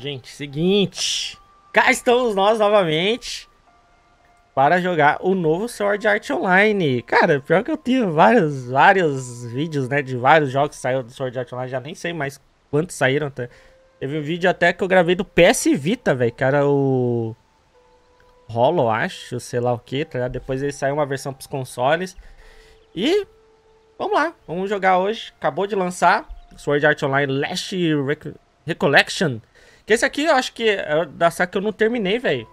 Gente, seguinte. Cá estamos nós novamente para jogar o novo Sword Art Online. Cara, pior que eu tinha vários, vários vídeos, né, de vários jogos que saíram do Sword Art Online, já nem sei mais quantos saíram até. Teve um vídeo até que eu gravei do PS Vita, velho, era o Hollow, acho, sei lá o que, tá? Depois ele saiu uma versão pros consoles. E vamos lá, vamos jogar hoje. Acabou de lançar Sword Art Online Last Recollection. Que esse aqui eu acho que é da saga que eu não terminei, velho.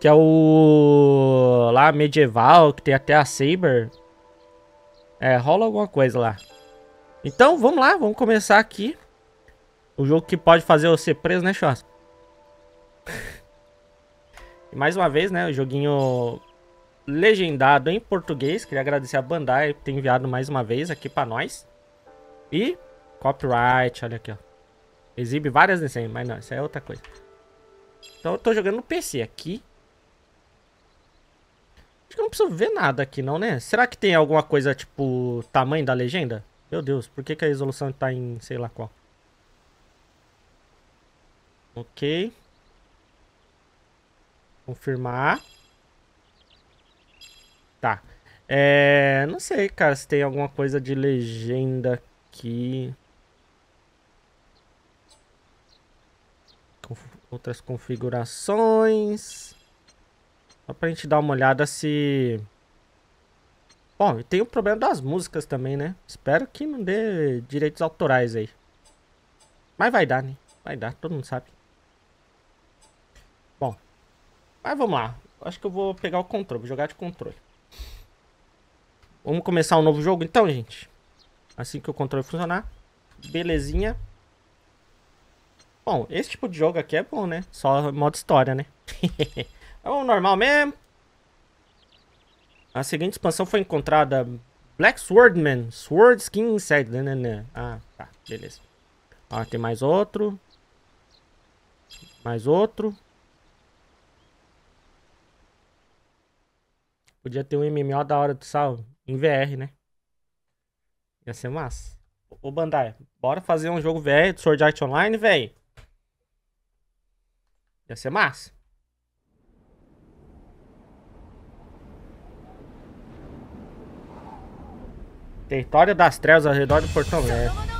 Que é o... Lá, medieval, que tem até a Saber. É, rola alguma coisa lá. Então, vamos lá, vamos começar aqui. O jogo que pode fazer você preso, né, Chosco? e mais uma vez, né, o joguinho legendado em português. Queria agradecer a Bandai por ter enviado mais uma vez aqui pra nós. E copyright, olha aqui, ó. Exibe várias desenhos, mas não, isso é outra coisa. Então eu tô jogando no PC aqui. Acho que eu não preciso ver nada aqui não, né? Será que tem alguma coisa, tipo, tamanho da legenda? Meu Deus, por que, que a resolução tá em sei lá qual? Ok. Confirmar. Tá. É... Não sei, cara, se tem alguma coisa de legenda aqui. Outras configurações. Só pra gente dar uma olhada se... Bom, e tem o problema das músicas também, né? Espero que não dê direitos autorais aí. Mas vai dar, né? Vai dar, todo mundo sabe. Bom, mas vamos lá. Acho que eu vou pegar o controle, vou jogar de controle. Vamos começar um novo jogo então, gente? Assim que o controle funcionar. Belezinha. Bom, esse tipo de jogo aqui é bom, né? Só modo história, né? é o normal mesmo. A seguinte expansão foi encontrada Black Swordman, Sword Skin Inside. Né, né, né. Ah, tá, beleza. Ó, tem mais outro. Mais outro. Podia ter um MMO da hora do sal em VR, né? Ia ser massa. Ô, Bandai, bora fazer um jogo VR de Sword Art Online, velho? Ia ser massa. Território das trevas ao redor do Portão Velho.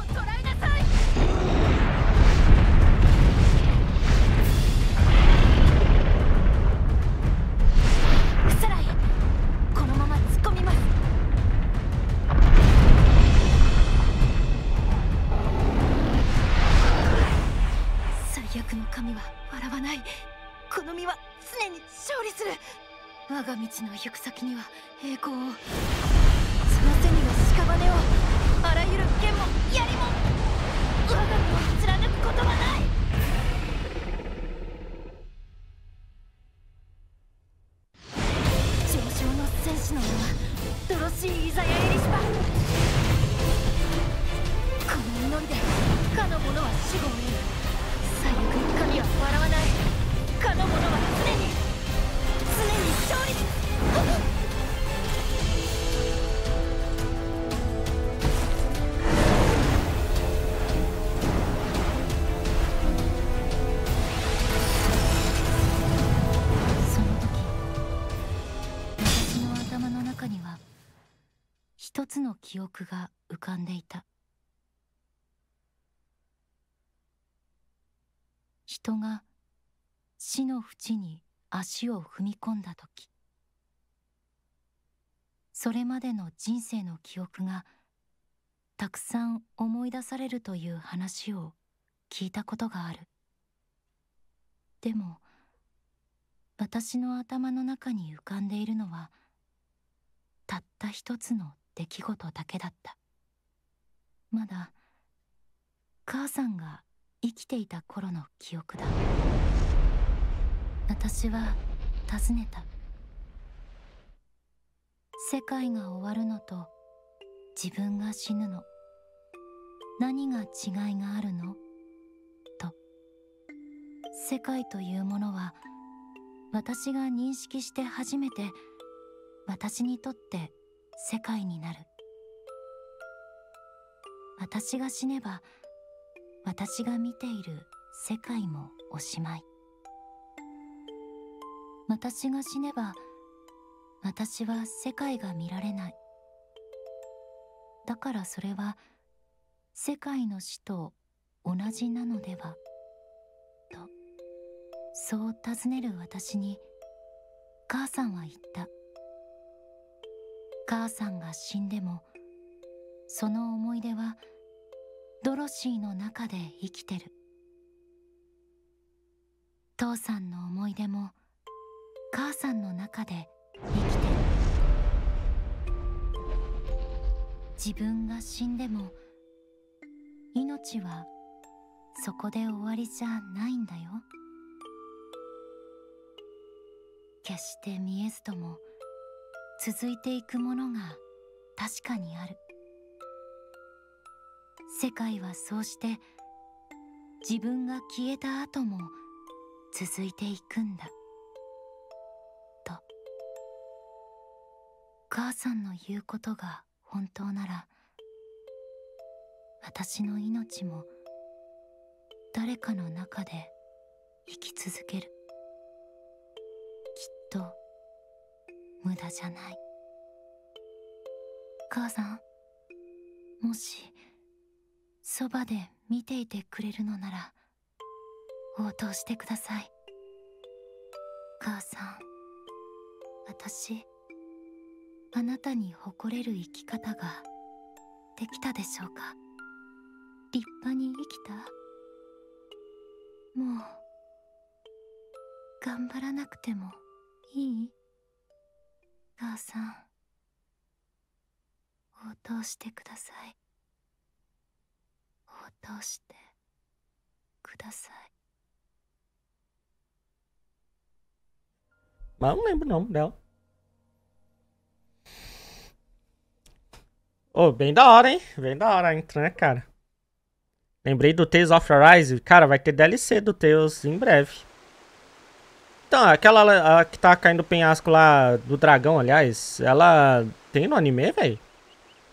しいイザヤエリシパこの祈りでかの者は死後を記憶が浮かんでいた。人が死の淵に足を踏み込んだ時それまでの人生の記憶がたくさん思い出されるという話を聞いたことがあるでも私の頭の中に浮かんでいるのはたった一つの出来事だけだった。まだ母さんが生きていた頃の記憶だ。私は尋ねた。世界が終わるのと自分が死ぬの。何が違いがあるの？と。世界というものは私が認識して初めて私にとって世界になる。私が死ねば私が見ている世界もおしまい。私が死ねば私は世界が見られない。だからそれは世界の死と同じなのではとそう尋ねる私に母さんは言った。母さんが死んでもその思い出はドロシーの中で生きてる。父さんの思い出も母さんの中で生きてる。自分が死んでも命はそこで終わりじゃないんだよ。決して見えずとも続いていくものが確かにある。世界はそうして自分が消えた後も続いていくんだ。と。母さんの言うことが本当なら私の命も誰かの中で生き続ける。きっと無駄じゃない。母さんもしそばで見ていてくれるのなら応答してください。母さん私あなたに誇れる生き方ができたでしょうか？立派に生きた？もう頑張らなくてもいい？母さん応答してください応答してください Mas não lembro o nome dela. Ô, oh, bem da hora, hein? Bem da hora a intro, né, cara? Lembrei do Tales of Arise. Cara, vai ter DLC do Tales em breve. Então, aquela que tá caindo o penhasco lá do dragão, aliás, ela tem no anime, velho?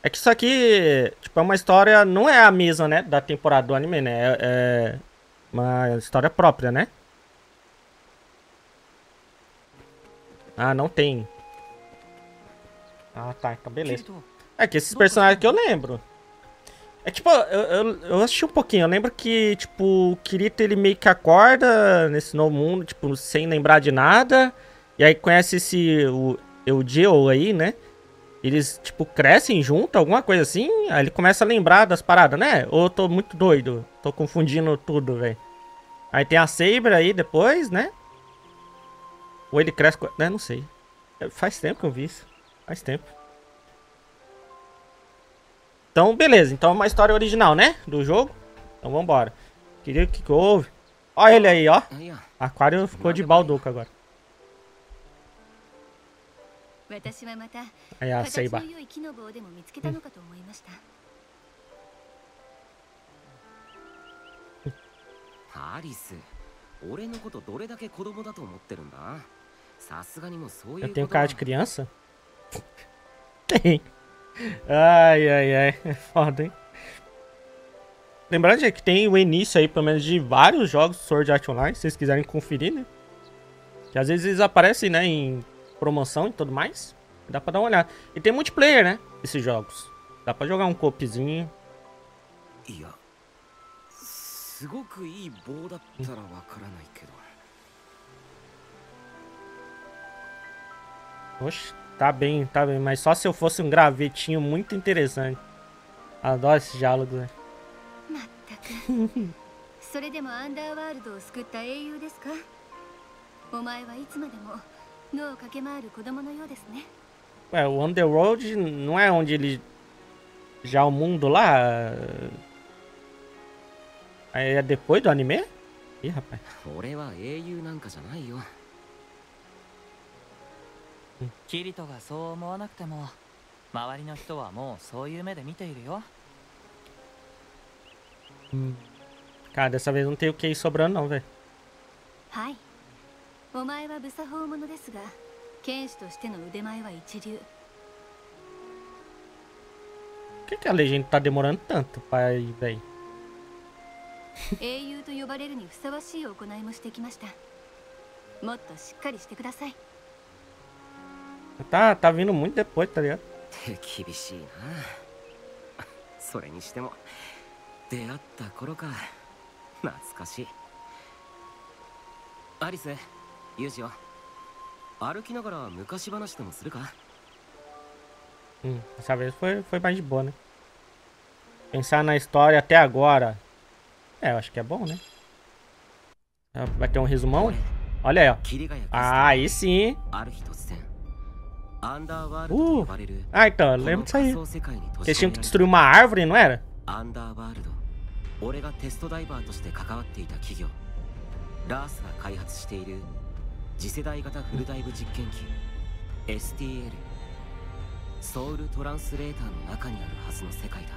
É que isso aqui, tipo, é uma história, não é a mesma, né, da temporada do anime, né? É, é uma história própria, né? Ah, não tem. Ah, tá. Então beleza. É que esses personagens que eu lembro. É tipo, eu, eu, eu, assisti um pouquinho. Eu lembro que, tipo, o Kirito ele meio que acorda nesse novo mundo, tipo, sem lembrar de nada. E aí conhece esse. O Eugeo aí, né? Eles, tipo, crescem junto, alguma coisa assim. Aí ele começa a lembrar das paradas, né? Ou eu tô muito doido? Tô confundindo tudo, velho. Aí tem a Saber aí depois, né? Ou ele cresce... Né? Não sei. Faz tempo que eu vi isso. Faz tempo. Então, beleza. Então é uma história original, né? Do jogo. Então vambora. Queria que houve. Olha ele aí, ó. Aquário ficou de balduca agora. Aí a Seiba. Eu tenho cara de criança? Tem. Ai, ai, ai. É foda, hein? Lembrando, gente, que tem o início aí, pelo menos, de vários jogos do Sword Art Online, se vocês quiserem conferir, né? Que às vezes eles aparecem, né, em promoção e tudo mais. Dá pra dar uma olhada. E tem multiplayer, né? Esses jogos. Dá pra jogar um copzinho. Oxe. tá bem, tá bem. Mas só se eu fosse um gravetinho muito interessante. Adoro esse diálogo, né? それでもアンダーワールドを救った英雄ですかお前はいつまでも脳を駆け回る子供のようですね Ué, o Underworld não é onde ele... Já o mundo lá... É depois do anime? Ih, rapaz. キリトがそう思わなくても周りの人はもうそういう目で見ているよ。Cara, dessa vez não tem o que sobrando não, velho. はい。お前は武作法者ですが、剣士としての腕前は一流。Por que, que a legenda tá demorando tanto pra ir, velho? 英雄と呼ばれるにふさわしい行いもしてきましたもっとしっかりしてください Tá, tá vindo muito depois, tá ligado? 手厳しいなそれにしても出会った頃か懐かしいアリスユージは歩きながら昔話でもするか Hum, dessa vez foi, foi mais de boa, né? Pensar na história até agora. É, eu acho que é bom, né? Ah, Vai ter um resumão? Olha aí, ó. 霧ヶ谷 Ah, aí sim. ある日突然アンダーワールドと呼ばれる Ah, então, eu こ lembro の disso aí. 仮想世界に Que 閉 eles じ込 tinham め que られ destruir uma árvore, não era? アンダーワールド俺がテストダイバーとして関わっていた企業ラースが開発している次世代型フルダイブ実験機 STL ソウルトランスレーターの中にあるはずの世界だ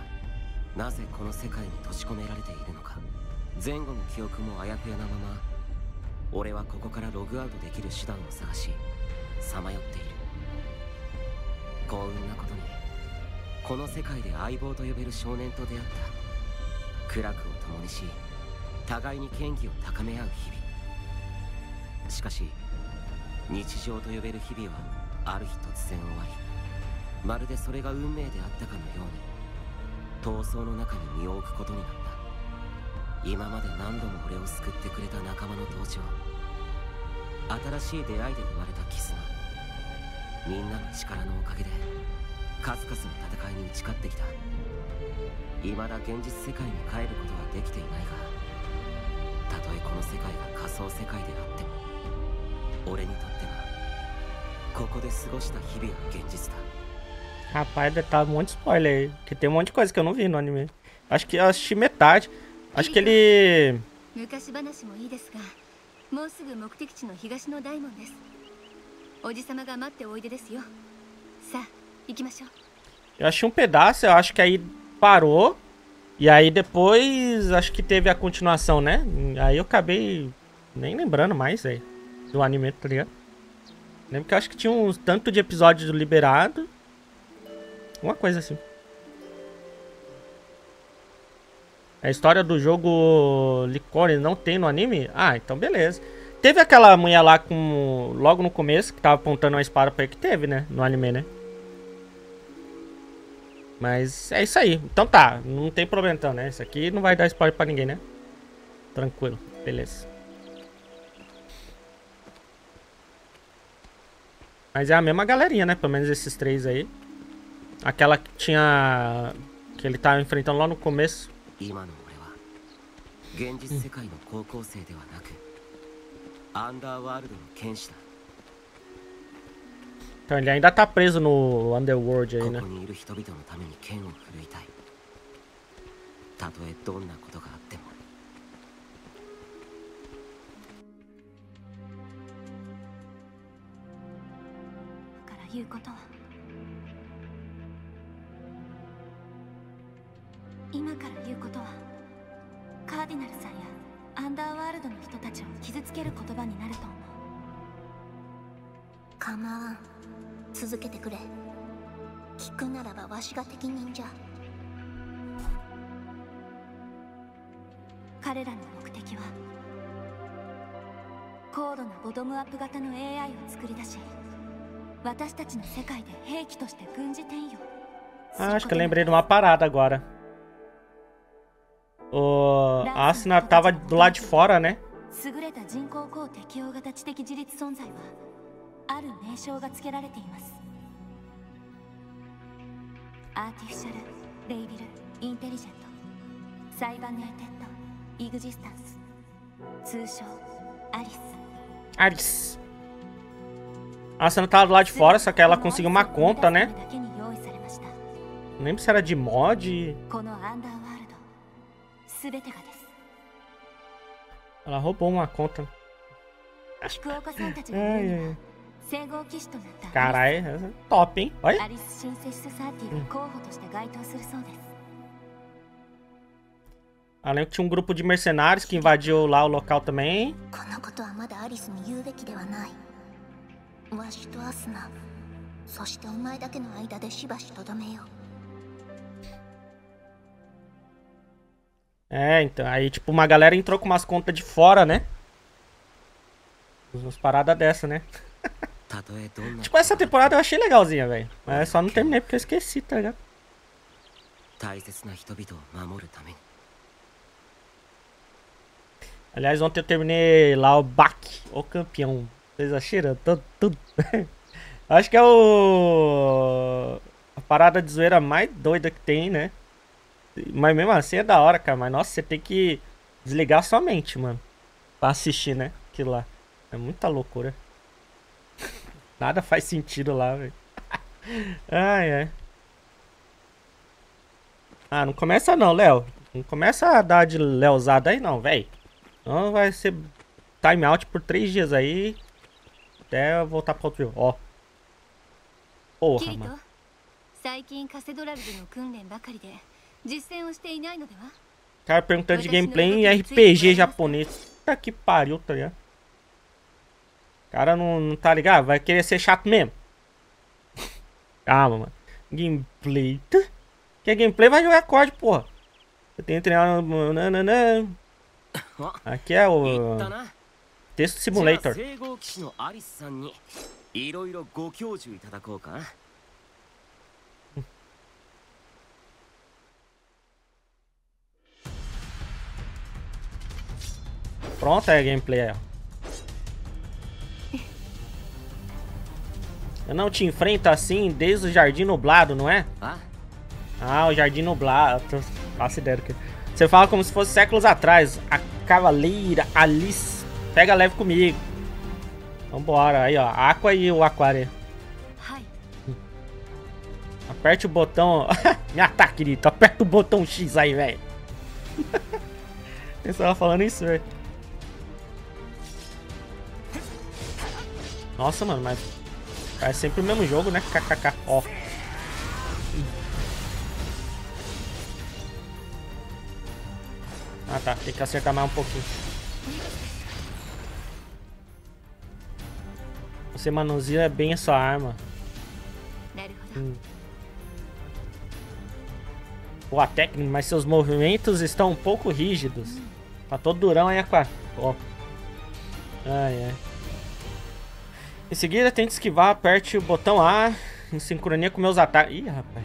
なぜこの世界に閉じ込められているのか前後の記憶もあやふやなまま俺はここからログアウトできる手段を探しさまよっている 幸運なことにこの世界で相棒と呼べる少年と出会った苦楽を共にし互いに剣技を高め合う日々しかし日常と呼べる日々はある日突然終わり。まるでそれが運命であったかのように闘争の中に身を置くことになった。今まで何度も俺を救ってくれた仲間の登場。新しい出会いで生まれた絆みんなの力のおかげで数々の戦いに打ち勝ってきた未だ現実世界に帰ることはできていないがたとえこの世界が仮想世界であっても俺にとってはここで過ごした日々は現実だ Rapaz, tá um monte de spoiler aí. Que tem um monte de coisa que eu não vi no anime. Acho que eu assisti metade. Acho que ele. 昔話もいいですがもうすぐ目的地の東の大門です Eu achei um pedaço, eu acho que aí parou. E aí depois acho que teve a continuação, né? Aí eu acabei nem lembrando mais, velho. Do anime, tá ligado? Lembro que eu acho que tinha uns tanto de episódios liberado. Uma coisa assim. A história do jogo Licorice não tem no anime? Ah, então beleza. Teve aquela mulher lá com. Logo no começo, que tava apontando uma espada pra ele que teve, né? No anime, né? Mas é isso aí. Então tá, não tem problema então, né? Isso aqui não vai dar spoiler pra ninguém, né? Tranquilo, beleza. Mas é a mesma galerinha, né? Pelo menos esses três aí. Aquela que tinha. Que ele tava enfrentando lá no começo. 今アンダーワールドの剣士だ。Então ele ainda tá preso no Underworld aí, こ né? こにいる人々のために剣を振るいたい。たとえどんなことがあっても。だから言うことはードの人たちを傷つける言葉になると思う構わん。続けてくれ。聞くならばわしが適任じゃ。彼らの目的は高度なボトムアップ型の AI を作り出し私たちの世界で兵器として軍事転用。Ah, acho que eu lembrei de uma parada agora. O a Asuna tava do lado de fora, né? 優れた人工高適応型知的自立存在はある名称が付けられていますアーティフィシャル・レイビル・インテリジェントサイバネーテッド・イグジスタンス通称アリス Aris. A Asuna tava do lado de fora, só que ela conseguiu uma conta, né? だけに用意されました Não lembro se era de mod. Ela roubou uma conta. ai, é, ai. É, é. Caralho, top, hein? Olha. Hum. Além que tinha um grupo de mercenários que invadiu lá o local também. Hum. É, então. Aí, tipo, uma galera entrou com umas contas de fora, né? Umas paradas dessa, né? tipo, essa temporada eu achei legalzinha, velho. Mas só não terminei porque eu esqueci, tá ligado? Aliás, ontem eu terminei lá o Bak, o campeão. Vocês acharam? Tudo. tudo. Acho que é o. A parada de zoeira mais doida que tem, né? Mas mesmo assim é da hora, cara. Mas nossa, você tem que desligar sua mente, mano. Pra assistir, né? Aquilo lá. É muita loucura. Nada faz sentido lá, velho. ai, ai. Ah, não começa não, Léo. Não começa a dar de Leozada aí não, velho. Não vai ser time out por três dias aí. Até eu voltar pro outro jogo. Ó. Porra, mano. Cara perguntando de gameplay em RPG japonês. Puta que pariu, tá ligado? Cara não, não tá ligado? Vai querer ser chato mesmo. Calma, mano. Gameplay. Que é gameplay vai jogar código, porra. Eu tenho que treinar. Nananã. Aqui é o. Texto Simulator. Pronto, é gameplay aí, ó. Eu não te enfrento assim desde o Jardim Nublado, não é? Ah. ah, o Jardim Nublado. Faço ideia do que... Você fala como se fosse séculos atrás. A Cavaleira Alice. Pega leve comigo. Vambora. Aí, ó. Aqua e o Aquário. Aperte o botão. Me ataque, querido. Aperta o botão X aí, velho. Ele falando isso, velho. Nossa, mano, mas é sempre o mesmo jogo, né? KKK, ó. Ah tá, tem que acertar mais um pouquinho. Você manuseia bem a sua arma. Hum. Boa técnica, mas seus movimentos estão um pouco rígidos. Tá todo durão aí, Aqua. Ó. Ai, ai. Em seguida, tente esquivar, aperte o botão A em sincronia com meus ataques. Ih, rapaz.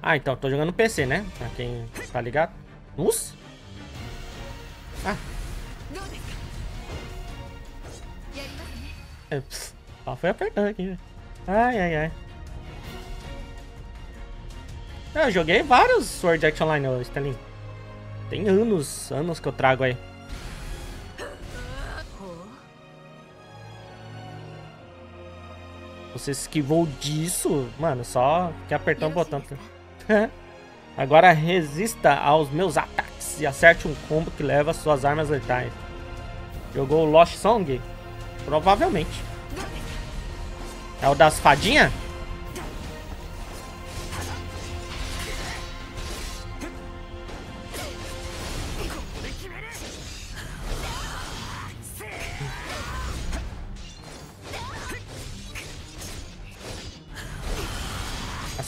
Ah, então, tô jogando no PC, né? Pra quem tá ligado. Nossa! Ah. É, pss, só foi apertando aqui. Né? Ai, ai, ai. Ah, eu joguei vários Sword Action Online, Stalin. Tem anos, anos que eu trago aí. Você esquivou disso, mano, só que apertou o botão. Agora resista aos meus ataques e acerte um combo que leva suas armas letais. Jogou o Lost Song? Provavelmente. É o das fadinhas?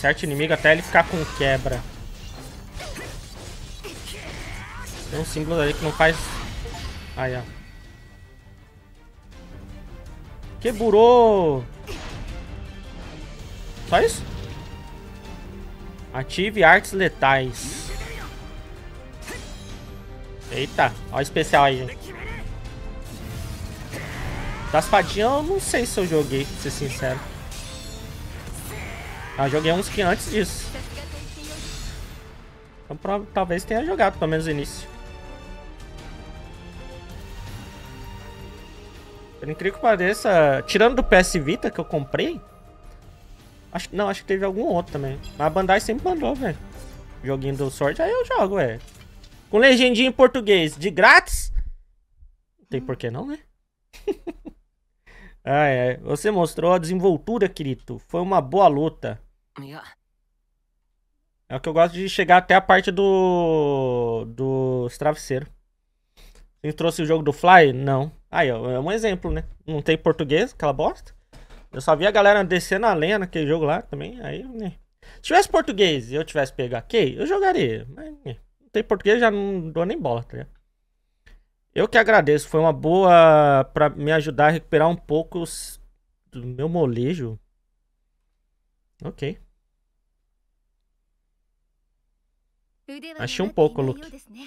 Acerte o inimigo até ele ficar com quebra. Tem um símbolo ali que não faz. Aí, ó. Quebrou! Só isso? Ative artes letais. Eita, ó o especial aí, gente. Das fadinhas eu não sei se eu joguei, pra ser sincero. Eu joguei uns que antes disso. Então prova- talvez tenha jogado, pelo menos no início. Por incrível que pareça, tirando do PS Vita que eu comprei. Acho, não, acho que teve algum outro também. Mas a Bandai sempre mandou, velho. Joguinho do Sword, aí eu jogo, velho. Com legendinha em português, de grátis. Não tem por que não, né? ai, ai. Você mostrou a desenvoltura, querido. Foi uma boa luta. É o que eu gosto de chegar até a parte do. dos travesseiros. Você trouxe o jogo do Fly? Não. Aí, ó, é um exemplo, né? Não tem português, aquela bosta. Eu só vi a galera descendo a lenha naquele jogo lá também. Aí, né? Se tivesse português e eu tivesse pego ok, eu jogaria. Mas, né, não tem português, já não dou nem bola, tá ligado? Eu que agradeço, foi uma boa pra me ajudar a recuperar um pouco os- do meu molejo. Ok. 腕は Achei um 弱ってい pouco, ない Luke. ようですね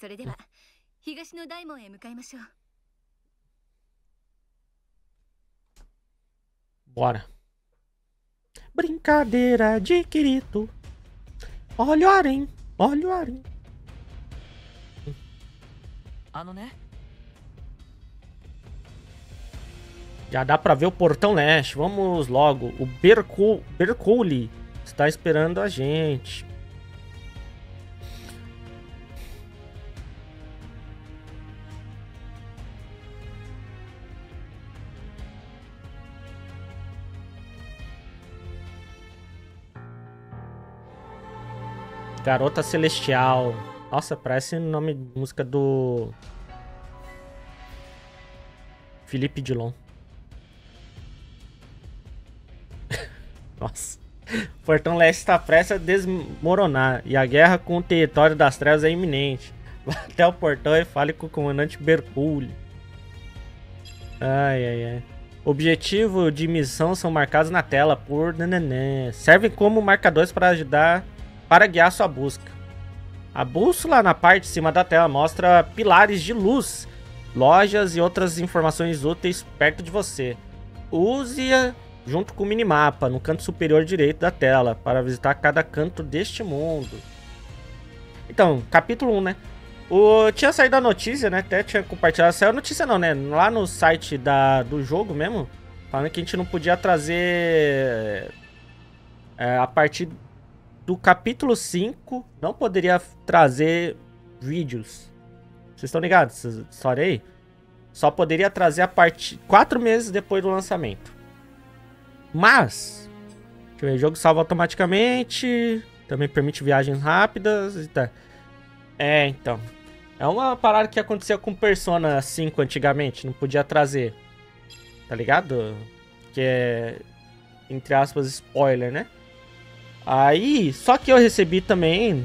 それでは東の大門へ向かいましょう Bora. Brincadeira de querido. Olha o harém, olha o harém. あのね Já dá pra ver o portão leste. Vamos logo. O Berco... Bercouli está esperando a gente. Garota Celestial. Nossa, parece nome de música do Felipe Dilon. Nossa. O Portão Leste está prestes a desmoronar e a guerra com o território das trevas é iminente. Vá até o portão e fale com o comandante Berculho. Ai, ai, ai. Objetivo de missão são marcados na tela por nananã. Servem como marcadores para ajudar para guiar sua busca. A bússola na parte de cima da tela mostra pilares de luz, lojas e outras informações úteis perto de você. Use-a junto com o minimapa no canto superior direito da tela para visitar cada canto deste mundo. Então, capítulo 1, né? O, tinha saído a notícia, né? Até tinha compartilhado. Saiu a notícia não, né? Lá no site da, do jogo mesmo, falando que a gente não podia trazer é, a partir do capítulo 5, não poderia trazer vídeos. Vocês estão ligados? Essa história aí? Só poderia trazer a partir quatro meses depois do lançamento. Mas, deixa eu ver, o jogo salva automaticamente, também permite viagens rápidas e tá. É, então. É uma parada que acontecia com Persona 5 antigamente, não podia trazer. Tá ligado? Que é, entre aspas, spoiler, né? Aí, só que eu recebi também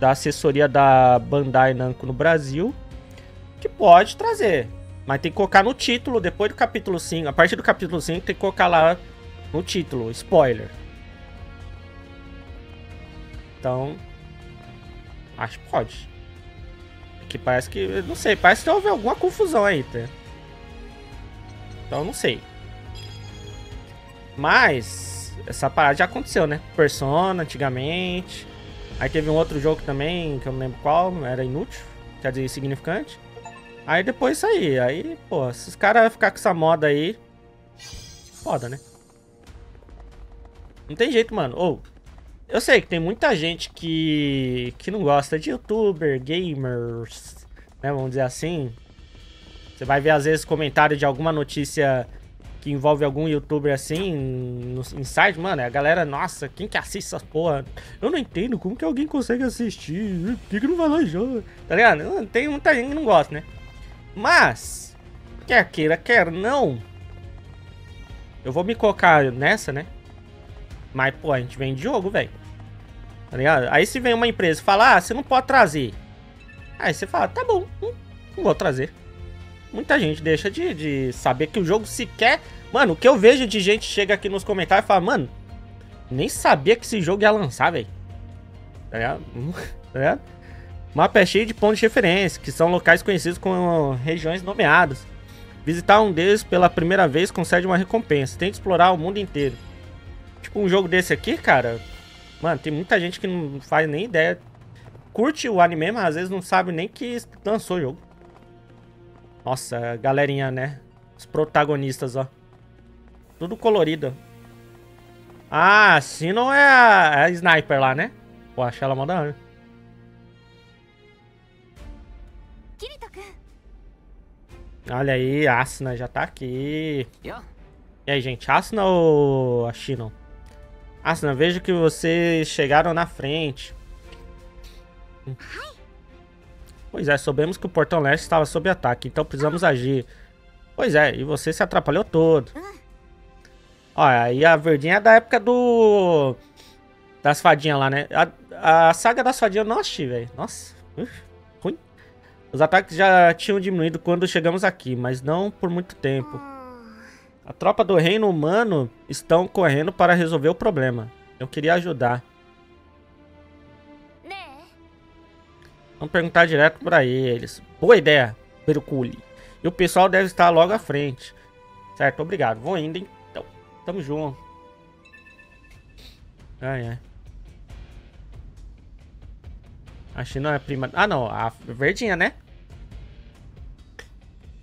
da assessoria da Bandai Namco no Brasil que pode trazer. Mas tem que colocar no título, depois do capítulo 5. A partir do capítulo 5 tem que colocar lá no título, spoiler. Então. Acho que pode. Que parece que. Não sei, parece que houve alguma confusão aí, tá? Então não sei. Mas. Essa parada já aconteceu, né? Persona antigamente. Aí teve um outro jogo também, que eu não lembro qual, era inútil, quer dizer, insignificante. Aí depois isso aí. Aí, pô, se os caras ficar com essa moda aí. Foda, né? Não tem jeito, mano. Ou. eu sei que tem muita gente que. que não gosta de youtuber, gamers, né? Vamos dizer assim. Você vai ver às vezes comentário de alguma notícia que envolve algum youtuber assim no site, mano, a galera, nossa, quem que assiste essas porra? Eu não entendo como que alguém consegue assistir. Por que, que não vai lá e joga? Tá ligado? Tem muita gente que não gosta, né? Mas, quer queira, quer não, eu vou me colocar nessa, né? Mas, pô, a gente vende jogo, velho. Tá ligado? Aí se vem uma empresa e fala, ah, você não pode trazer. Aí você fala, tá bom, não, não vou trazer. Muita gente deixa de, de saber que o jogo sequer. Mano, o que eu vejo de gente chega aqui nos comentários e fala, mano, nem sabia que esse jogo ia lançar, velho. Tá ligado? tá ligado? Mapa é cheio de pontos de referência, que são locais conhecidos como regiões nomeadas. Visitar um deles pela primeira vez concede uma recompensa. Tem que explorar o mundo inteiro. Tipo, um jogo desse aqui, cara. Mano, tem muita gente que não faz nem ideia. Curte o anime, mas às vezes não sabe nem que lançou o jogo. Nossa, galerinha, né? Os protagonistas, ó. Tudo colorido. Ah, não é a, é a sniper lá, né? Pô, achei ela mó da hora. Olha aí, Asuna já tá aqui. よ E aí, gente, Asuna ou a Shinon? Asuna, vejo que vocês chegaram na frente. Pois é, soubemos que o Portão Leste estava sob ataque, então precisamos agir. Pois é, e você se atrapalhou todo. Olha, aí a verdinha é da época do... Das fadinhas lá, né? A, a saga das fadinhas eu não assisti, velho. Nossa, uf. Os ataques já tinham diminuído quando chegamos aqui, mas não por muito tempo. A tropa do reino humano estão correndo para resolver o problema. Eu queria ajudar. Vamos perguntar direto para eles. Boa ideia, Perculi. E o pessoal deve estar logo à frente. Certo, obrigado. Vou indo então. Tamo junto. Ai, ai. A China é prima... Ah, não. A verdinha, né?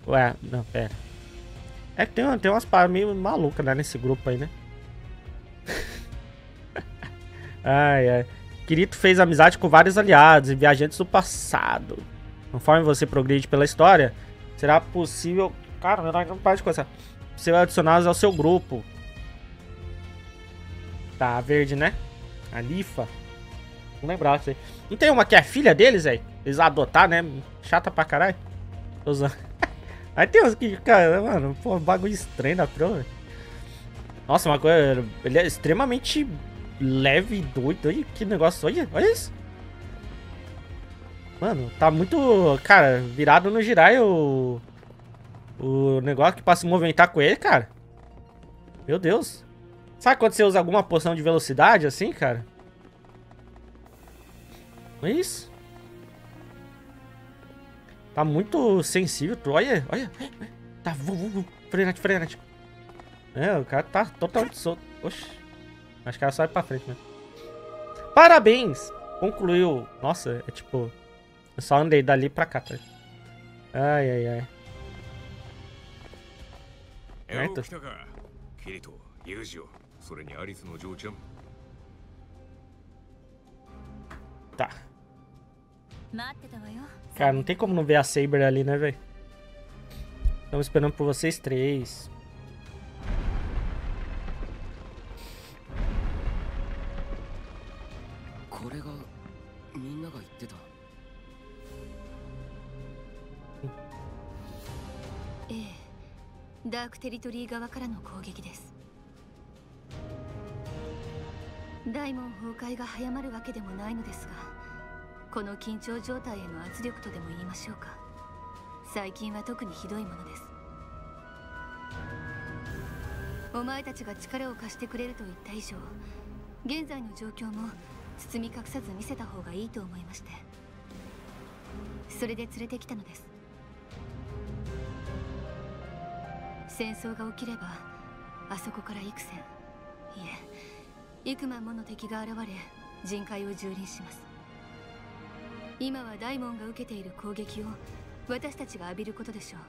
Ué, não, pera. É que tem, tem umas paradas meio malucas né, nesse grupo aí, né? ai, ai. Kirito fez amizade com vários aliados e viajantes do passado. Conforme você progride pela história, será possível... Cara, não para de coisa. Você vai adicioná-los ao seu grupo. Tá, verde, né? A Lifa. Não lembrava disso aí. Não tem uma que é filha deles, velho? Eles adotar, né? Chata pra caralho. Tô usando. Aí tem uns que, cara, mano, pô, bagulho estranho da pro, Nossa, uma coisa. Ele é extremamente leve e doido. Olha que negócio. Olha, olha isso. Mano, tá muito. Cara, virado no girar o. O negócio que pra se movimentar com ele, cara. Meu Deus. Sabe quando você usa alguma poção de velocidade assim, cara? É isso. Tá muito sensível. Olha, olha. Tá, vum, vum, vum. Frenate, frenate. É, o cara tá totalmente solto. Oxi. Acho que ela só vai pra frente mesmo. Parabéns! Concluiu. Nossa, é tipo... Eu só andei dali pra cá, tá? Ai, ai, ai. Certo? それにアリスの嬢ちゃん Tá. Cara, não tem como não ver a Saber ali, né, velho? Estamos esperando por vocês três. É, ダークテリトリー側からの攻撃です 大門崩壊が早まるわけでもないのですがこの緊張状態への圧力とでも言いましょうか。最近は特にひどいものです。お前たちが力を貸してくれると言った以上現在の状況も包み隠さず見せた方がいいと思いまして。それで連れてきたのです。戦争が起きればあそこから幾千。いえ幾万もの敵が現れ人海を蹂躙します今は大門が受けている攻撃を私たちが浴びることでしょう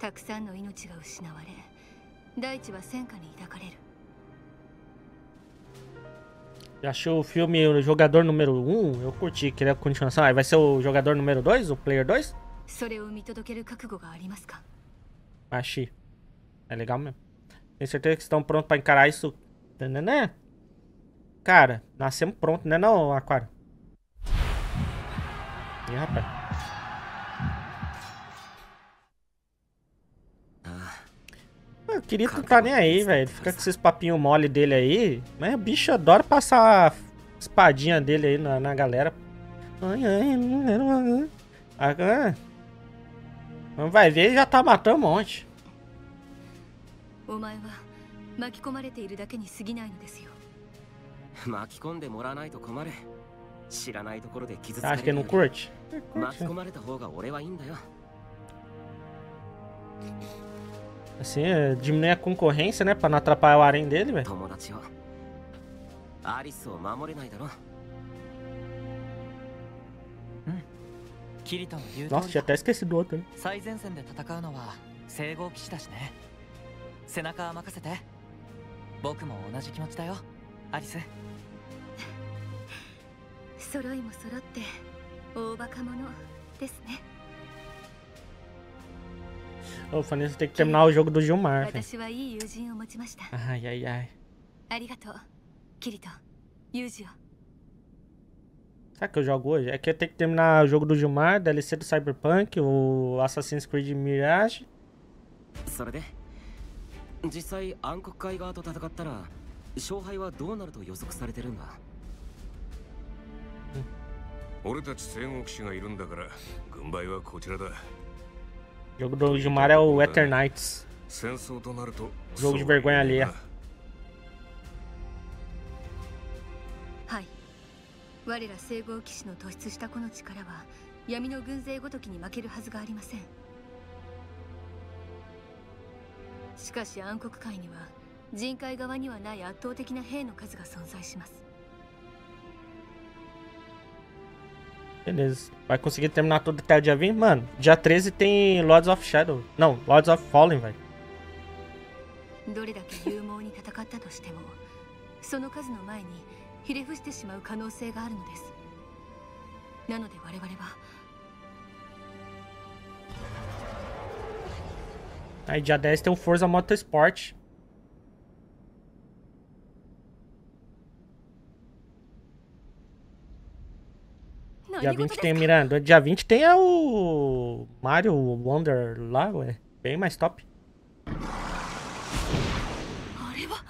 たくさんの命が失われ大地は戦火に抱かれる Achou o filme o Jogador Número 1? Eu curti, queria a continuação. Aí vai ser o Jogador Número 2? O Player 2? Achei. É legal mesmo. Tenho certeza que estão prontos para encarar isso né? Cara, nascemos pronto, né não, Aquário? Ih, rapaz. O querido não tá nem aí, velho. Fica com esses papinhos mole dele aí. Mas o bicho adora passar a espadinha dele aí na, na galera. Ai, ai, não era uma... Agora... Vai ver, já tá matando um monte. 巻き込まれているだけに過ぎないのですよ巻き込んでもらわないと困る知らないところで傷つけ Acho que não curte. 巻き込まれた方が俺はいいんだよ Assim, é, diminui a concorrência, né? Pra não atrapalhar o harém dele, velho. Nossa, tinha até esquecido do outro. Né? 僕も同じ気持ちだよアリス揃いも揃って大バカ者ですね Ô, Fanny, tem que terminar o jogo do Gilmar. Ai, ai, ai. Sabe que eu jogo hoje? É que eu tenho que terminar o jogo do Gilmar, DLC do Cyberpunk, o Assassin's Creed Mirage. 実際暗黒海側と戦ったら勝敗はどうなると予測されてるんだ？俺たち戦国士がいるんだから軍配はこちらだ。jogo do Gilmar é o Eternites. Jogo de vergonha alheia. はい。我ら聖号騎士の突出したこの力は闇の軍勢ごときに負けるはずがありませんしかし暗黒界には人海側にはない圧倒的な兵の数が存在します Beleza. Vai conseguir terminar tudo até o dia 20? Mano, dia 13 tem Lords of Shadow. Não, Lords of Fallen, velho. どれだけ勇猛に戦ったとしてもその数の前にひれ伏してしまう可能性があるのですなので我々は Aí dia 10 tem o Forza Motorsport. Dia 20 tem Miranda. Dia 20 tem é o Mario Wonder lá, ué. Bem mais top. あれは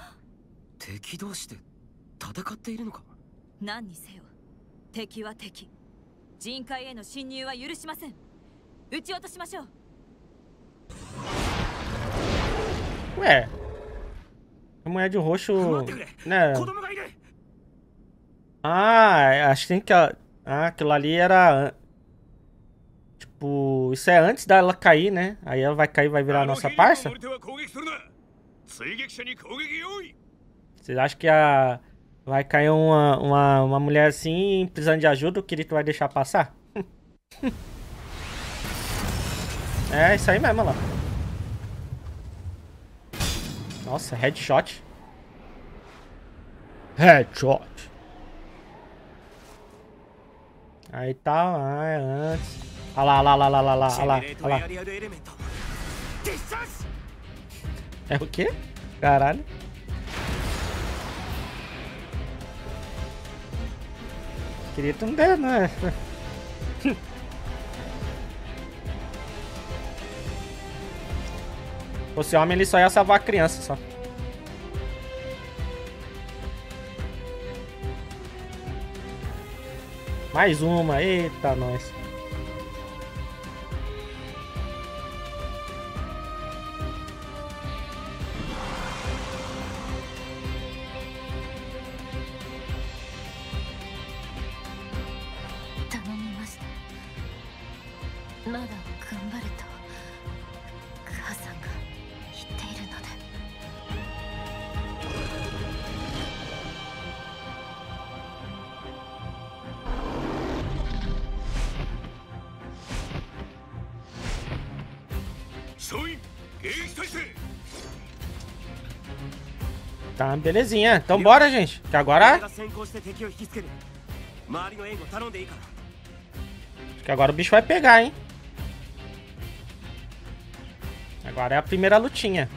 敵同士で戦っているのか何にせよ敵は敵人海への侵入は許しません撃ち落としましょう Ué. A mulher de roxo. Né? Ah, é, acho que tem que. Ah, aquilo ali era. Tipo, isso é antes dela cair, né? Aí ela vai cair e vai virar a nossa parça. Vocês acham que a. Vai cair uma, uma, uma mulher assim, precisando de ajuda, o Kirito vai deixar passar? é, isso aí mesmo, lá. Nossa, headshot. Headshot. Aí tá, ah, antes. Olha lá, olha lá, olha lá, olha lá, olha lá, olha ah ah lá. É o quê? Caralho. Queria não der, né? fosse homem, ele só ia salvar a criança só. Mais uma, eita, nós.「Tá, belezinha. Então bora, gente. Que agora... Acho que agora o bicho vai pegar, hein? Agora é a primeira lutinha.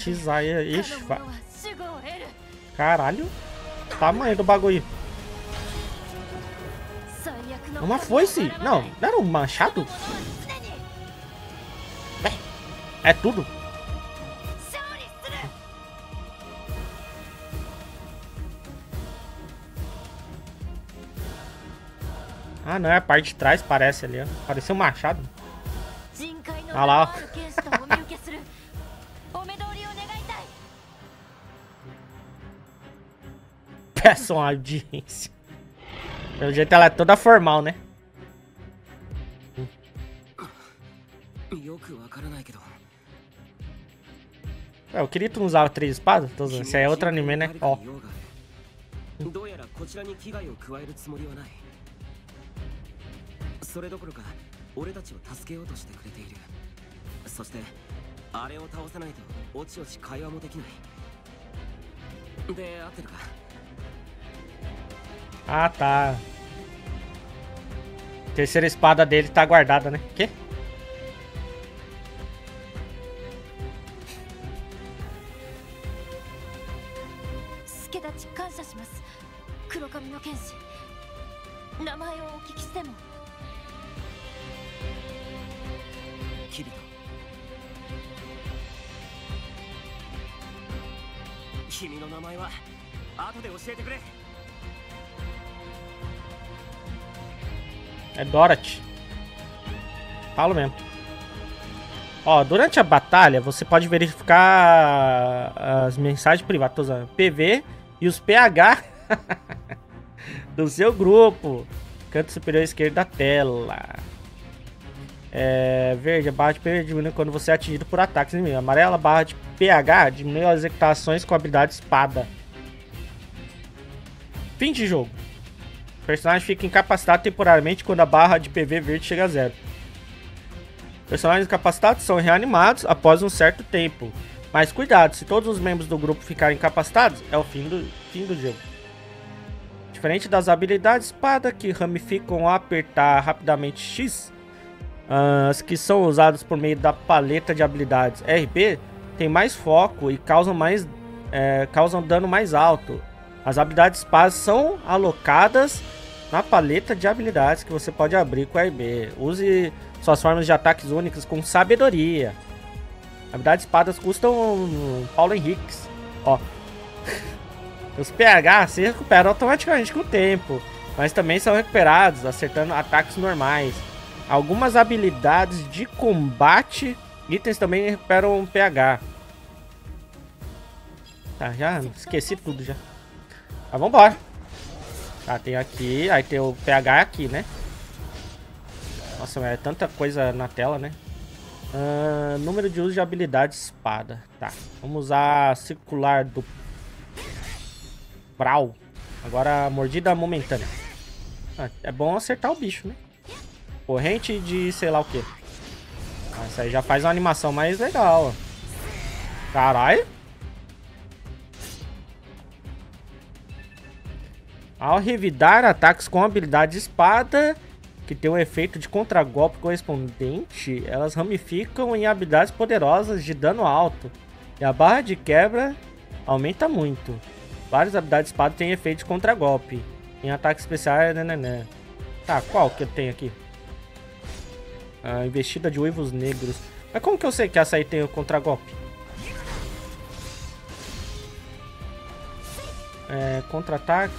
Tizaia. É ixi, vai. Caralho. Tamanho do bagulho. Uma foice? Não, não era um machado? É, é tudo. Ah, não, é a parte de trás, parece ali, ó. Pareceu um machado. Ah lá, ó. Peçam audiência. Pelo jeito ela é toda formal, né? よくわからないけど Ué, o Kirito não usava três espadas? Tô usando. Esse aí é outro anime, né? 誰か Ó. に用があるどうやらこちらに危害を加えるつもりはないそれどころか俺たちを助けようとしてくれているそしてあれを倒さないと おちおち会話もできないで合ってるか Ah, tá. Terceira espada dele tá guardada, né? Quê? Dorothy. Falo mesmo. Ó, durante a batalha, você pode verificar as mensagens privadas, PV e os PH do seu grupo. Canto superior esquerdo da tela. É, verde, a barra de PV diminui quando você é atingido por ataques inimigos. Amarela, barra de PH diminui as executações com a habilidade espada. Fim de jogo. O personagem fica incapacitado temporariamente quando a barra de PV verde chega a zero. Personagens incapacitados são reanimados após um certo tempo. Mas cuidado, se todos os membros do grupo ficarem incapacitados, é o fim do, fim do jogo. Diferente das habilidades espada que ramificam ao apertar rapidamente X, as que são usadas por meio da paleta de habilidades RB têm mais foco e causam, mais, é, causam dano mais alto. As habilidades espadas são alocadas na paleta de habilidades que você pode abrir com a RB. Use suas formas de ataques únicas com sabedoria. Habilidades espadas custam Paulo Henriques. Ó. Os PH se recuperam automaticamente com o tempo, mas também são recuperados acertando ataques normais. Algumas habilidades de combate, itens também recuperam PH. Tá, já esqueci tudo já. Mas vambora. Tá, tem aqui, aí tem o PH aqui, né? Nossa, é tanta coisa na tela, né? Uh, número de uso de habilidade espada. Tá, vamos usar circular do Brawl. Agora mordida momentânea. Ah, é bom acertar o bicho, né? Corrente de sei lá o que. Ah, isso aí já faz uma animação mais legal. Caralho. Ao revidar ataques com habilidade espada, que tem um efeito de contragolpe correspondente, elas ramificam em habilidades poderosas de dano alto. E a barra de quebra aumenta muito. Várias habilidades espada têm efeito de contragolpe. Em ataque especial, né, né, né. Tá, qual que eu tenho aqui? A investida de uivos negros. Mas como que eu sei que essa aí tem o contragolpe? É, contra-ataque.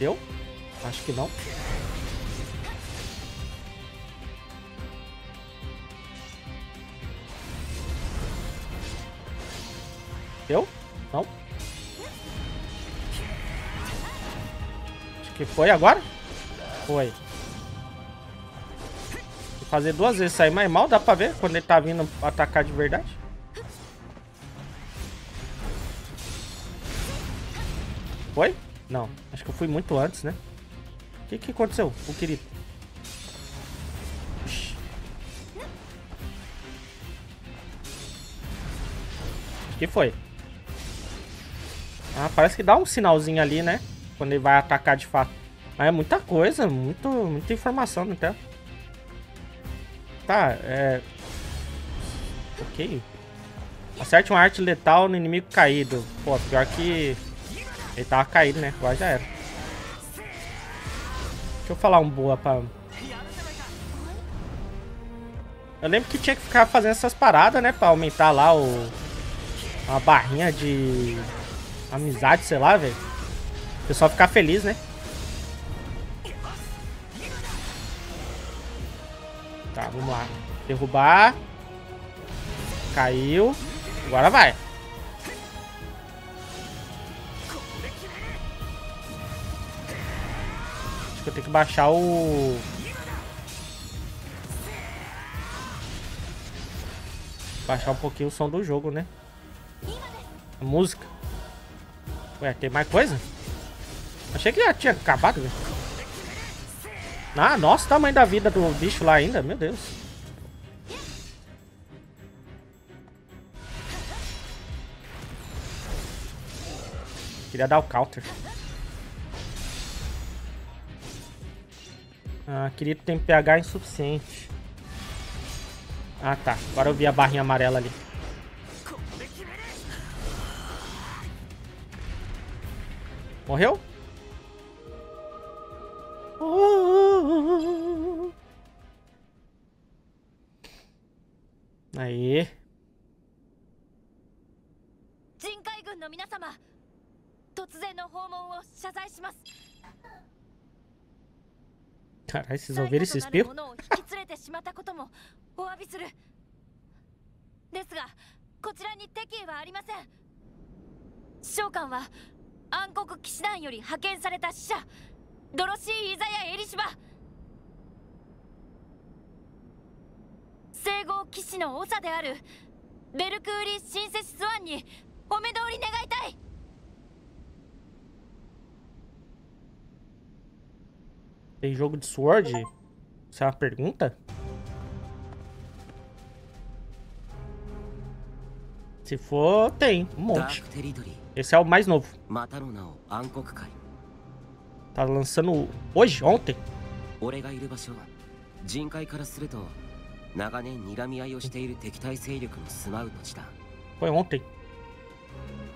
Deu? Acho que não. Deu? Não. Acho que foi agora? Foi. Vou fazer duas vezes sair mais mal, dá pra ver quando ele tá vindo atacar de verdade. Foi? Não. Acho que eu fui muito antes, né? O que, que aconteceu, o querido? Ixi. Que foi. Ah, parece que dá um sinalzinho ali, né? Quando ele vai atacar de fato. Mas é muita coisa, muito, muita informação no tela. Tá, é... Ok. Acerte uma arte letal no inimigo caído. Pô, pior que... Ele tava caído, né? Agora já era. Deixa eu falar um boa pra... Eu lembro que tinha que ficar fazendo essas paradas, né? Pra aumentar lá o... Uma barrinha de... Amizade, sei lá, velho. O pessoal ficar feliz, né? Tá, vamos lá. Derrubar. Caiu. Agora vai. eu tenho que baixar o... Baixar um pouquinho o som do jogo, né? A música. Ué, tem mais coisa? Achei que já tinha acabado, velho. Ah, nossa, o tamanho da vida do bicho lá ainda, meu Deus. Queria dar o counter. Ah, queria tem PH insuficiente. Ah, tá. Agora eu vi a barrinha amarela ali. Morreu? お詫びする。ですがこちらに敵意はありません。召喚は暗黒騎士団より派遣された使者。ドロシー・イザヤ・エリシバ。聖号騎士の長であるベルクーリ・シンセシスワンにお目通り願いたい Tem jogo de Sword? Isso é uma pergunta? Se for, tem. Um ダー monte. クテリトリー Esse é o mais novo. またの名を暗黒界 Tá lançando hoje? Ontem? 俺がいる場所人海からすると長年睨み合いをしている敵対勢力の住まう土地だ Foi ontem.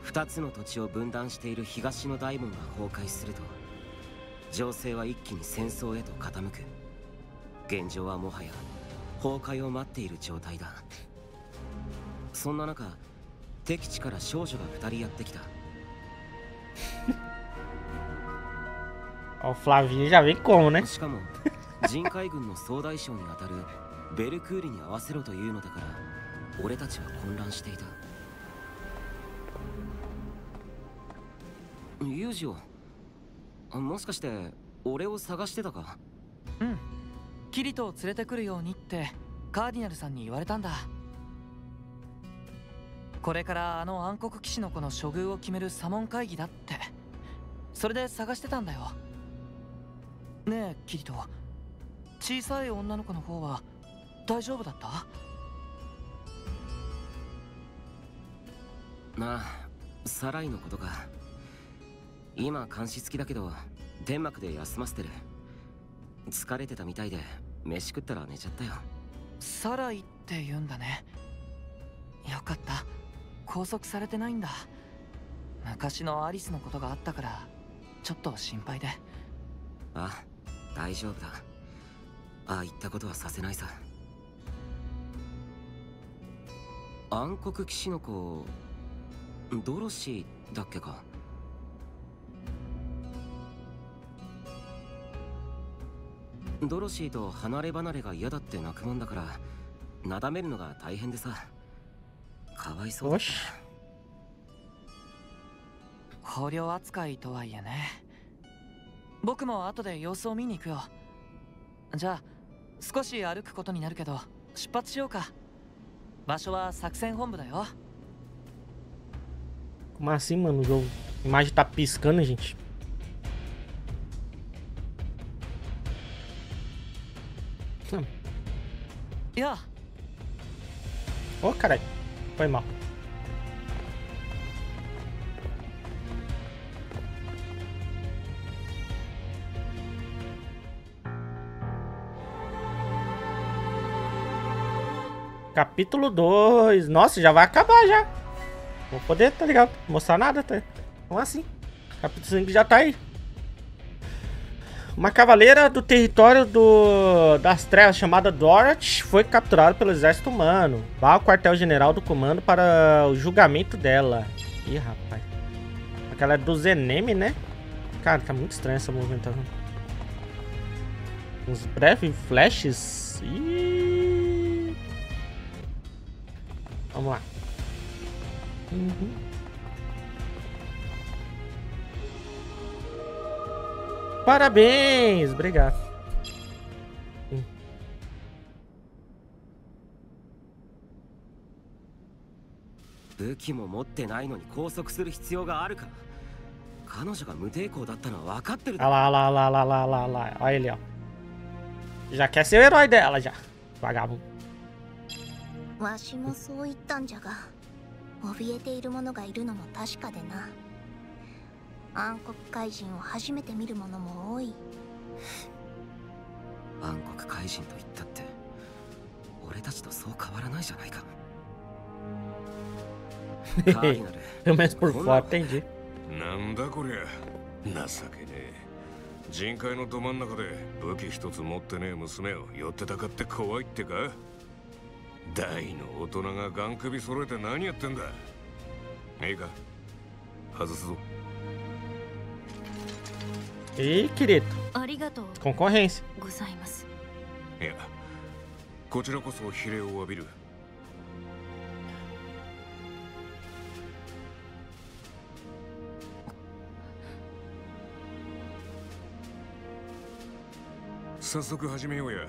二つの土地を分断している東の大門が崩壊すると 情勢は一気に戦争へと傾く。現状はもはや崩壊を待っている状態だ。そんな中敵地から少女が二人やってきた。o Flavinho já vem como, né? しかも人海軍の総大将にあたるベルクールに合わせろというのだから俺たちは混乱していた。ユージオもしかして俺を探してたか？うん。キリトを連れてくるようにってカーディナルさんに言われたんだ。これからあの暗黒騎士の子の処遇を決める左門会議だって。それで探してたんだよ。ねえキリト。小さい女の子の方は大丈夫だった？なあサライのことか今監視付きだけど天幕で休ませてる。疲れてたみたいで飯食ったら寝ちゃったよ。サライって言うんだね。よかった。拘束されてないんだ。昔のアリスのことがあったからちょっと心配で。あ大丈夫だ。ああ言ったことはさせないさ。暗黒騎士の子ドロシーだっけかドロシーと離れ離れが嫌だって泣くもんだからなだめるのが大変でさかわいそうだ.捕虜扱いとはいえね僕も後で様子を見に行くよじゃあ少し歩くことになるけど出発しようか場所は作戦本部だよ Como assim, mano? O jogo. A imagem tá piscando, gente. Hum. いや Ô, caralho. Foi mal. Capítulo 2. Nossa, já vai acabar já. Vou poder, tá ligado? Mostrar nada, tá? Como assim? Capítulo 5 já tá aí. Uma cavaleira do território do, das trevas chamada Dorothy foi capturada pelo exército humano. Vá ao quartel-general do comando para o julgamento dela. Ih, rapaz. Aquela é do Zeneme, né? Cara, tá muito estranha essa movimentação. Uns breves flashes. Ih. Vamos lá. Uhum. Parabéns! Obrigado. 武器も持ってないのに拘束する必要があるか彼女が無抵抗だったのは分かってる Olha lá, olha lá, olha lá, olha lá, olha lá. Olha ele, ó. Já quer ser o herói dela, já. Vagabundo. わしもそう言ったんじゃが怯えている者がいるのも確かでな 暗黒怪人を初めて見る者も多い。暗黒怪人と言ったって俺たちとそう変わらないじゃないか。カーディナル Pelo menos por fora, entendi. なんだこりゃ。情けねえ。人海のど真ん中で武器一つ持ってねえ娘を寄ってたかって怖いってか。大の大人がガン首揃えて何やってんだ。いいか外すぞ Ih, querido. ありがとう。Concorrência. ございます。いやこちらこそ比例を浴びる。早速始めようや。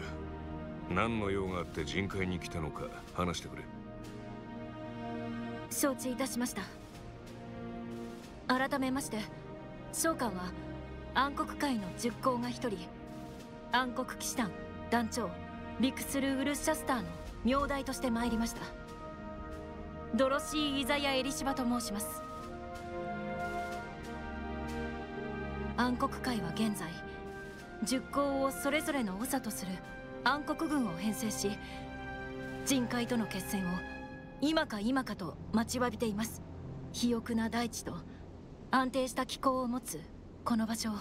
何の用があって人海に来たのか話してくれ。承知いたしました。改めまして召喚は暗黒界の十行が一人暗黒騎士団団長ビクスル・ウルシャスターの名代として参りました。ドロシー・イザヤ・エリシバと申します。暗黒界は現在十行をそれぞれの長とする暗黒軍を編成し人海との決戦を今か今かと待ちわびています。肥沃な大地と安定した気候を持つこの場所を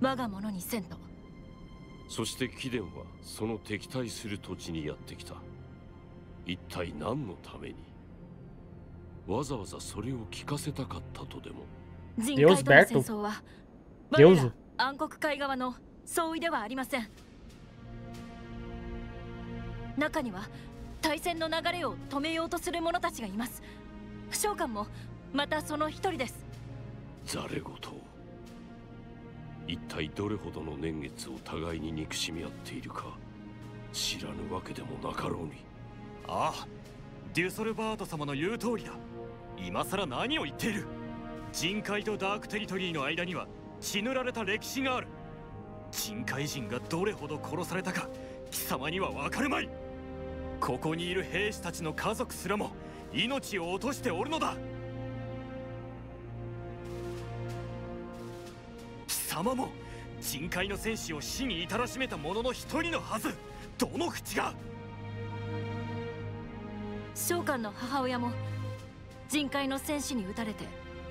我が物にせんと。そして貴殿はその敵対する土地にやってきた。一体何のために？わざわざそれを聞かせたかったとでも。人海との戦争は我ら暗黒海側の相違ではありません。中には対戦の流れを止めようとする者たちがいます。召喚もまたその一人です。ざれ言を一体どれほどの年月を互いに憎しみ合っているか知らぬわけでもなかろうに。ああデュソルバート様の言う通りだ。今さら何を言っている。人海とダークテリトリーの間には血塗られた歴史がある。人海人がどれほど殺されたか貴様には分かるまい。ここにいる兵士たちの家族すらも命を落としておるのだ。様も人海の戦士を死に至らしめた者の一人のはず。どの口が？召喚の母親も人海の戦士に撃たれて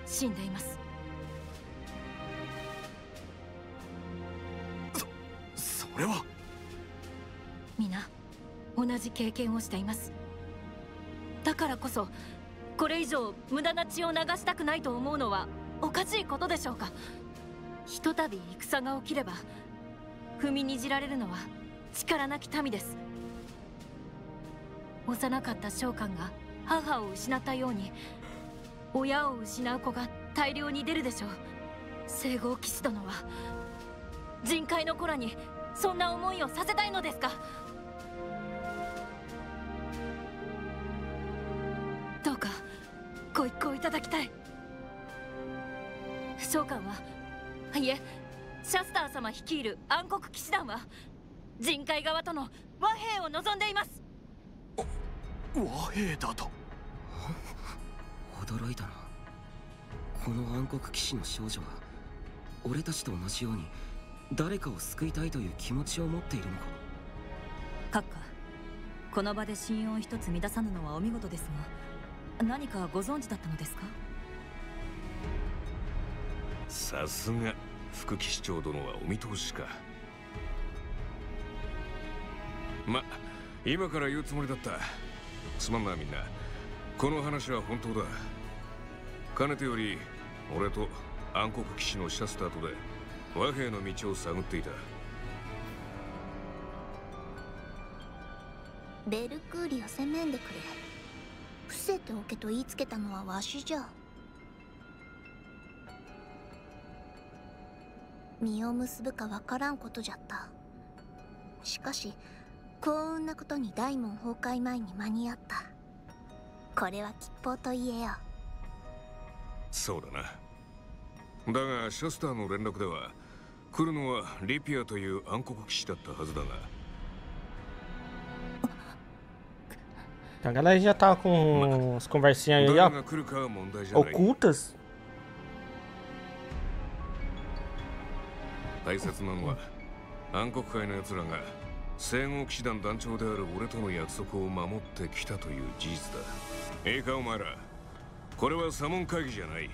死んでいます。それは？皆同じ経験をしています。だからこそこれ以上無駄な血を流したくないと思うのはおかしいことでしょうか？ひとたび戦が起きれば踏みにじられるのは力なき民です。幼かった召喚が母を失ったように親を失う子が大量に出るでしょう。聖号騎士殿は人海の子らにそんな思いをさせたいのですか？どうかご一行いただきたい。召喚はいえシャスター様率いる暗黒騎士団は人海側との和平を望んでいます。和平だと？驚いたな。この暗黒騎士の少女は俺たちと同じように誰かを救いたいという気持ちを持っているのか。閣下この場で信用一つ乱さぬのはお見事ですが何かご存知だったのですか？さすが。副騎士長殿はお見通しか。ま今から言うつもりだった。すまんなみんな。この話は本当だ。かねてより俺と暗黒騎士のシャスターとで和平の道を探っていた。ベルクーリを責めんでくれ。伏せておけと言いつけたのはわしじゃ。実を結ぶかわからんことじゃった。しかし幸運なことに大門崩壊前に間に合った。これは吉報と言えよ。そうだな。だがシャスターの連絡では来るのはリピアという暗黒騎士だったはずだが。A galera já tava com as conversinhas aí, 誰 ó. が来るかは問題じゃない。Ocultas. 大切なのは暗黒会の奴らが聖号騎士団団長である俺との約束を守ってきたという事実だ。いいかお前ら。これは左門会議じゃない。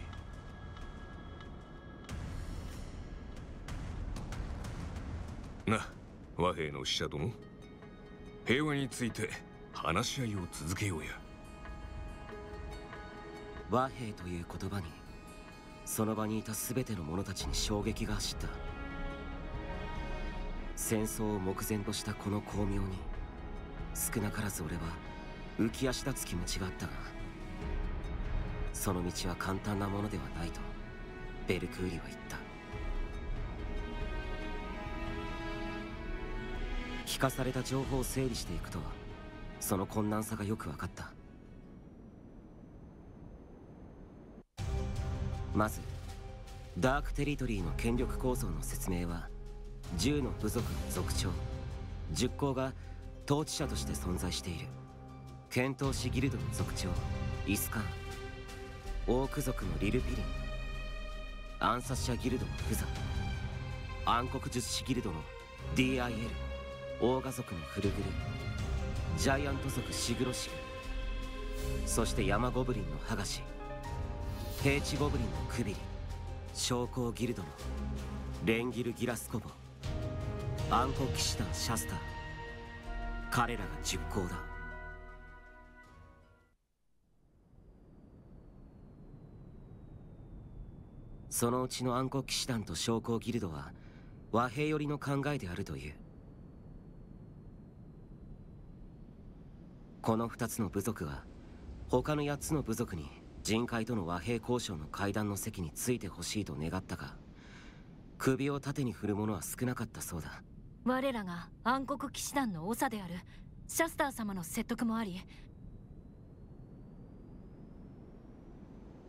な和平の使者殿平和について話し合いを続けようや。和平という言葉にその場にいた全ての者たちに衝撃が走った。戦争を目前としたこの巧妙に少なからず俺は浮き足立つ気持ちがあったがその道は簡単なものではないとベルクーリは言った。聞かされた情報を整理していくとその困難さがよく分かった。まずダークテリトリーの権力構造の説明は10の部族の族長。10校が統治者として存在している。剣闘士ギルドの族長イスカー。ンオーク族のリルピリン。暗殺者ギルドのフザ。暗黒術師ギルドの DIL オーガ族のフルグル。ジャイアント族シグロシグ。そして山ゴブリンのハガシ。平地ゴブリンのクビリ。将校ギルドのレンギル・ギラスコボ。暗黒騎士団シャスター。彼らが10校だ。そのうちの暗黒騎士団と将校ギルドは和平寄りの考えであるという。この2つの部族は他の8つの部族に人海との和平交渉の会談の席についてほしいと願ったが首を縦に振る者は少なかったそうだ。我らが暗黒騎士団の長であるシャスター様の説得もあり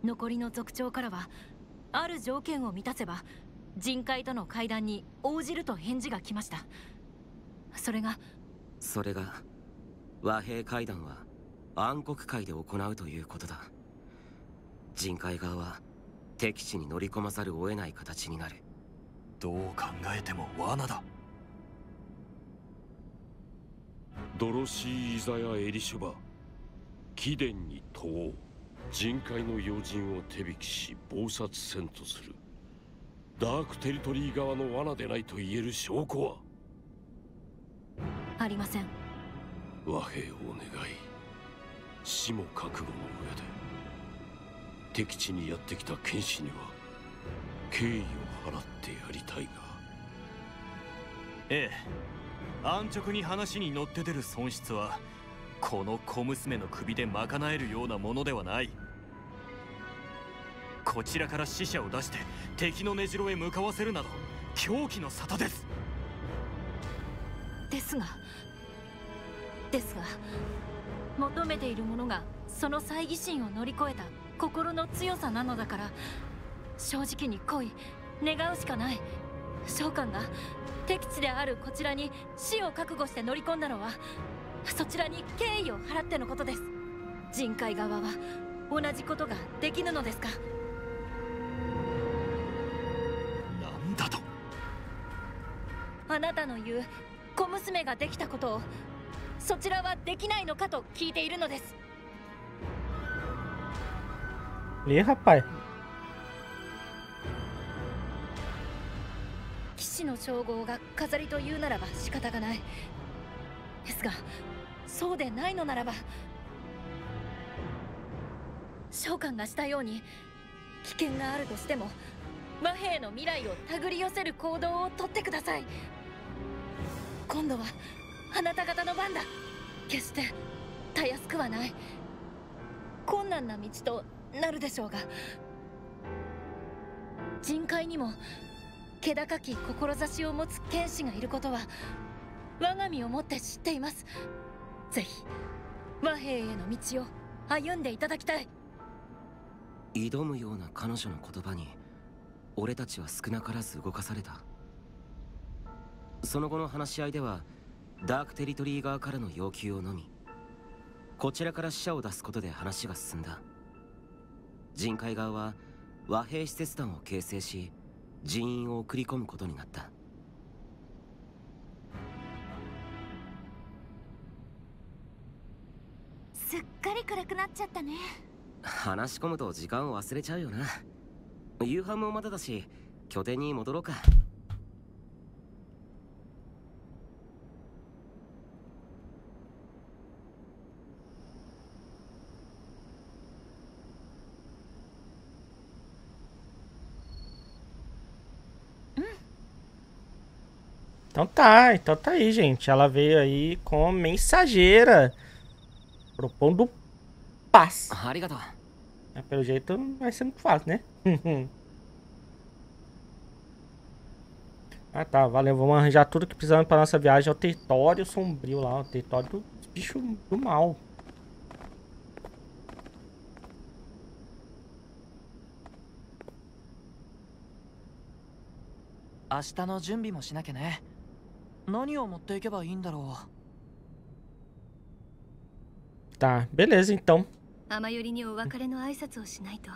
残りの族長からはある条件を満たせば人海との会談に応じると返事が来ました。それがそれが和平会談は暗黒会で行うということだ。人海側は敵地に乗り込まざるを得ない形になる。どう考えても罠だドロシー・イザヤ・エリシュバ。貴殿に問おう。人海の要人を手引きし謀殺せんとする。ダークテリトリー側の罠でないと言える証拠は？ありません。和平を願い死も覚悟の上で。敵地にやってきた剣士には敬意を払ってやりたいが。ええ安直に話に乗って出る損失はこの小娘の首で賄えるようなものではない。こちらから死者を出して敵の根城へ向かわせるなど狂気の沙汰です。ですがですが求めているものがその猜疑心を乗り越えた心の強さなのだから正直に恋願うしかない。召喚が敵地であるこちらに死を覚悟して乗り込んだのはそちらに敬意を払ってのことです。人海側は同じことができぬのですか？なんだと。あなたの言う小娘ができたことをそちらはできないのかと聞いているのです。Lê, rapaz. 士の称号が飾りというならば仕方がない。ですがそうでないのならば召喚がしたように危険があるとしても和平の未来を手繰り寄せる行動をとってください。今度はあなた方の番だ。決してたやすくはない。困難な道となるでしょうが。人海にも気高き志を持つ剣士がいることは我が身をもって知っています。ぜひ和平への道を歩んでいただきたい。挑むような彼女の言葉に俺たちは少なからず動かされた。その後の話し合いではダークテリトリー側からの要求をのみこちらから死者を出すことで話が進んだ。人海側は和平使節団を形成し人員を送り込むことになった。すっかり暗くなっちゃったね。話し込むと時間を忘れちゃうよな。夕飯もまだだし拠点に戻ろうか Então tá, então tá aí, gente. Ela veio aí como mensageira. Propondo paz. ありがとう É, pelo jeito não vai ser muito fácil, né? ah tá, valeu. Vamos arranjar tudo que precisamos para nossa viagem ao território sombrio lá, o território dos bichos do mal. 明日の準備もしなきゃね 何を持っていけばいいんだろ Tá, beleza então. 雨寄りにお別れの挨拶をしないと。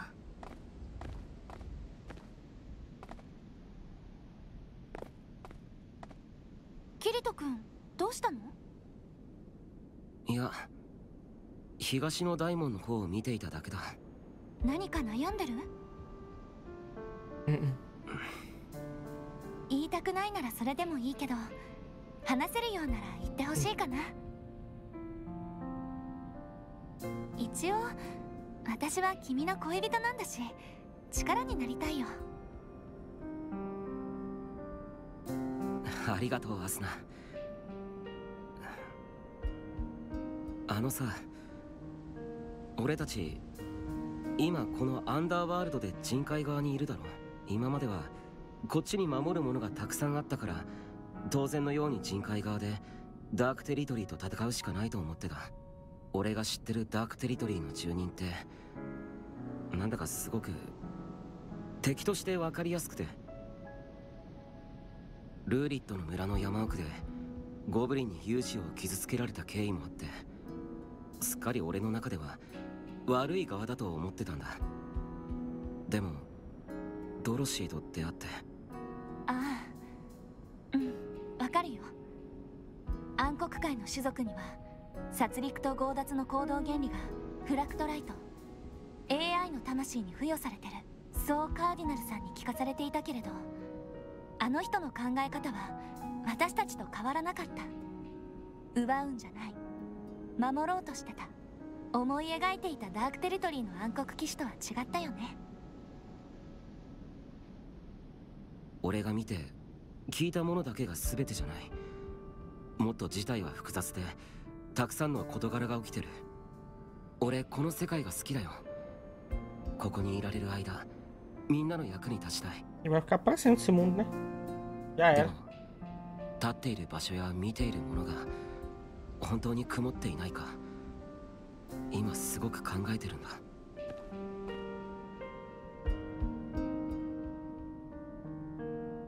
キリト君どうしたの？いや東の大門の方を見ていただけだ。何か悩んでる？言いたくないならそれでもいいけど話せるようなら言ってほしいかな。一応私は君の恋人なんだし力になりたいよ。ありがとうアスナ。あのさ俺たち今このアンダーワールドで人海側にいるだろ。今まではこっちに守るものがたくさんあったから当然のように人海側でダークテリトリーと戦うしかないと思ってた。俺が知ってるダークテリトリーの住人ってなんだかすごく敵として分かりやすくて。ルーリットの村の山奥でゴブリンに勇士を傷つけられた経緯もあってすっかり俺の中では悪い側だと思ってたんだ。でもドロシーと出会って。ああ。かるよ。暗黒界の種族には殺戮と強奪の行動原理がフラクトライト AI の魂に付与されてるそうカーディナルさんに聞かされていたけれどあの人の考え方は私たちと変わらなかった。奪うんじゃない。守ろうとしてた。思い描いていたダークテリトリーの暗黒騎士とは違ったよね。俺が見て聞いたものだけが全てじゃない。もっと事態は複雑でたくさんの事柄が起きてる。俺この世界が好きだよ。ここにいられる間みんなの役に立ちたい。E vai ficar pra sempre esse mundo, né? Já で era. も立っている場所や見ているものが本当に曇っていないか今すごく考えてるんだ。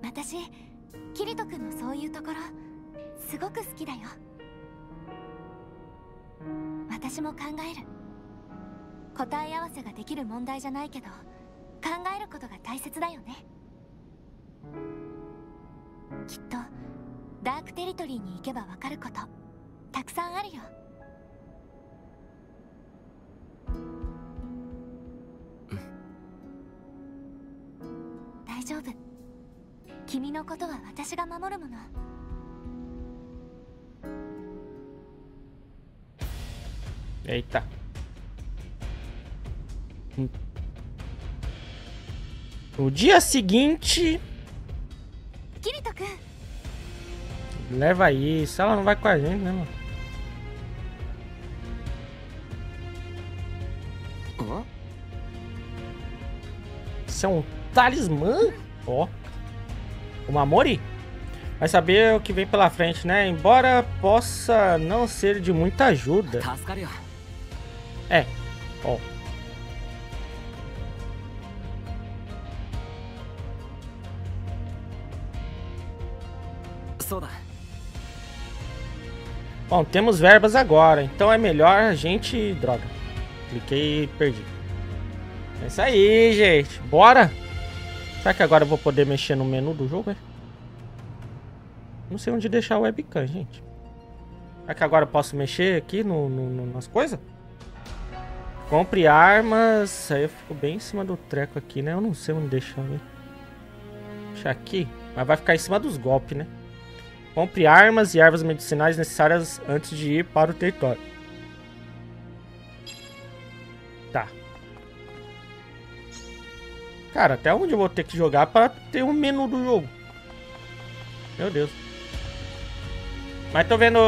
私キリト君のそういうところすごく好きだよ。私も考える。答え合わせができる問題じゃないけど考えることが大切だよね。きっとダークテリトリーに行けばわかることたくさんあるよ。大丈夫君のことは私が守るもの Eita. Hum. No dia seguinte, キリト君 leva isso. Ela não vai com a gente, né, mano? あ Isso é um talismã? Ó. o Mamori? Vai saber o que vem pela frente, né? Embora possa não ser de muita ajuda. É, ó. Oh. Bom, temos verbas agora, então é melhor a gente... Droga, cliquei e perdi. É isso aí, gente. Bora! Será que agora eu vou poder mexer no menu do jogo, é? Não sei onde deixar o webcam, gente. Será que agora eu posso mexer aqui no, no, no nas coisas? Compre armas. Aí eu fico bem em cima do treco aqui, né? Eu não sei onde deixar, né? Deixar aqui. Mas vai ficar em cima dos golpes, né? Compre armas e ervas medicinais necessárias antes de ir para o território. Tá. Cara, até onde eu vou ter que jogar para ter um menu do jogo? Meu Deus. Mas tô vendo...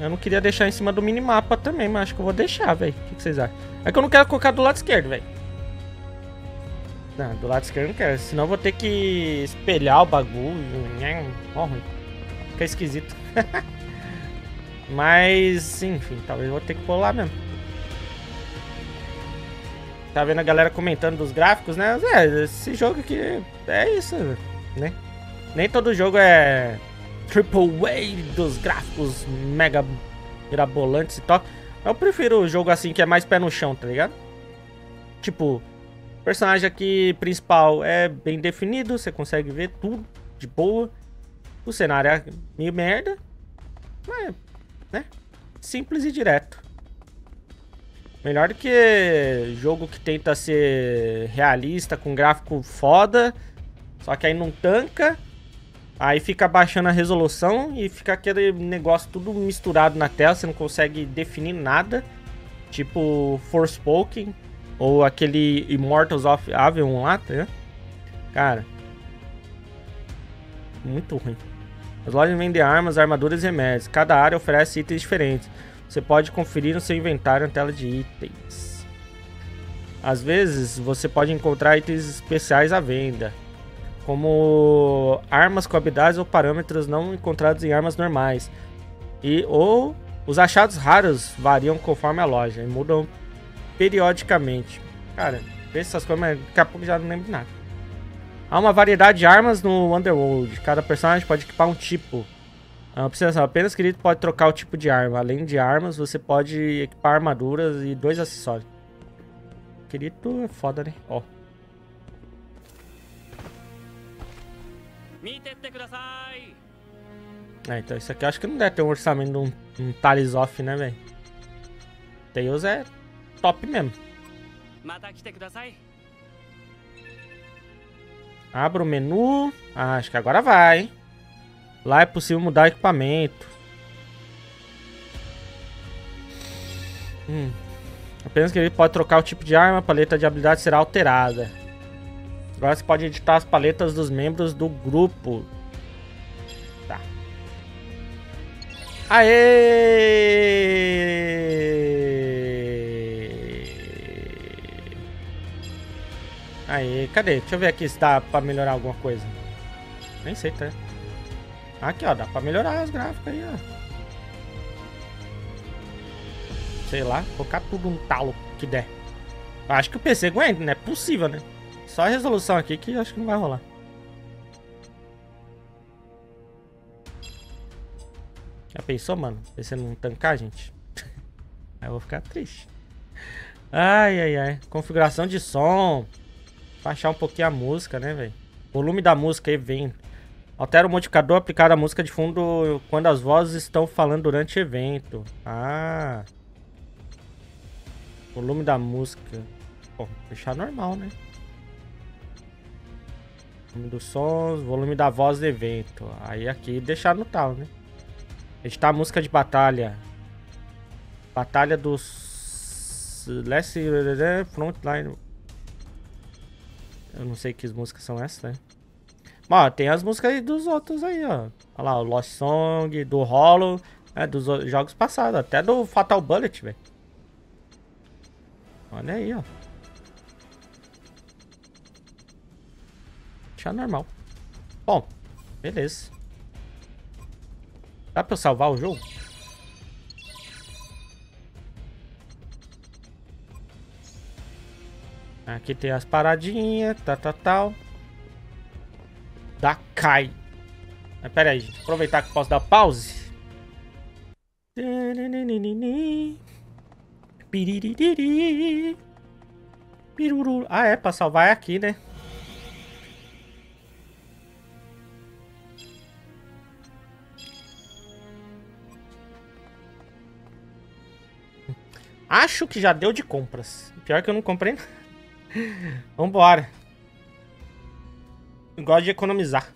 Eu não queria deixar em cima do minimapa também, mas acho que eu vou deixar, velho. O que, que, vocês acham? É que eu não quero colocar do lado esquerdo, velho. Não, do lado esquerdo eu não quero. Senão eu vou ter que espelhar o bagulho. Ó, ruim. Fica esquisito. mas, enfim, talvez eu vou ter que lá mesmo. Tá vendo a galera comentando dos gráficos, né? É, esse jogo aqui é isso, né? Nem todo jogo é triple A dos gráficos mega mirabolantes e tal. Eu prefiro o jogo assim que é mais pé no chão, tá ligado? Tipo, personagem aqui principal é bem definido, você consegue ver tudo de boa. O cenário é meio merda, mas, né? Simples e direto. Melhor do que jogo que tenta ser realista, com gráfico foda, só que aí não tanca Aí fica baixando a resolução e fica aquele negócio tudo misturado na tela, você não consegue definir nada. Tipo Forspoken ou aquele Immortals of Avion lá, tá Cara, muito ruim. As lojas vendem armas, armaduras e remédios. Cada área oferece itens diferentes. Você pode conferir no seu inventário na tela de itens. Às vezes, você pode encontrar itens especiais à venda como armas com habilidades ou parâmetros não encontrados em armas normais. E ou os achados raros variam conforme a loja e mudam periodicamente. Cara, vê essas coisas, mas daqui a pouco já não lembro nada. Há uma variedade de armas no Underworld. Cada personagem pode equipar um tipo. A observação, apenas querido pode trocar o tipo de arma. Além de armas, você pode equipar armaduras e dois acessórios. Querido é foda, né? Ó. É, então isso aqui eu acho que não deve ter um orçamento de um, um Off, né, velho? Tails é top mesmo. Abra o menu. Ah, acho que agora vai, hein? Lá é possível mudar equipamento. Hum. Apenas que ele pode trocar o tipo de arma, a paleta de habilidade será alterada. Agora você pode editar as paletas dos membros do grupo. Tá. Aê! Aê, cadê? Deixa eu ver aqui se dá pra melhorar alguma coisa. Nem sei, tá? Aqui, ó, dá pra melhorar os gráficos aí, ó. Sei lá, colocar tudo um talo que der. Acho que o PC aguenta, é possível, né? Só a resolução aqui que acho que não vai rolar. Já pensou, mano? Você não tancar, gente? Aí eu vou ficar triste. Ai, ai, ai. Configuração de som. Baixar um pouquinho a música, né, velho? Volume da música aí vem. Altera o modificador aplicado à música de fundo quando as vozes estão falando durante evento. Ah. Volume da música. Bom, deixar normal, né? Volume dos sons, volume da voz do evento. Aí aqui deixar no tal, né? Editar a música de batalha. Batalha dos... Last... Frontline... Eu não sei que músicas são essas, né? Ó, tem as músicas dos outros aí, ó. Olha lá, o Lost Song, do Hollow, é, dos jogos passados. Até do Fatal Bullet, velho. Olha aí, ó. Deixar normal. Bom, beleza. Dá pra eu salvar o jogo? Aqui tem as paradinhas, tal, tal, tal da Kai. Mas pera aí, gente. Aproveitar que posso dar pause. Ah, é. Pra salvar é aqui, né? Acho que já deu de compras. Pior que eu não comprei. Vambora. Eu gosto de economizar.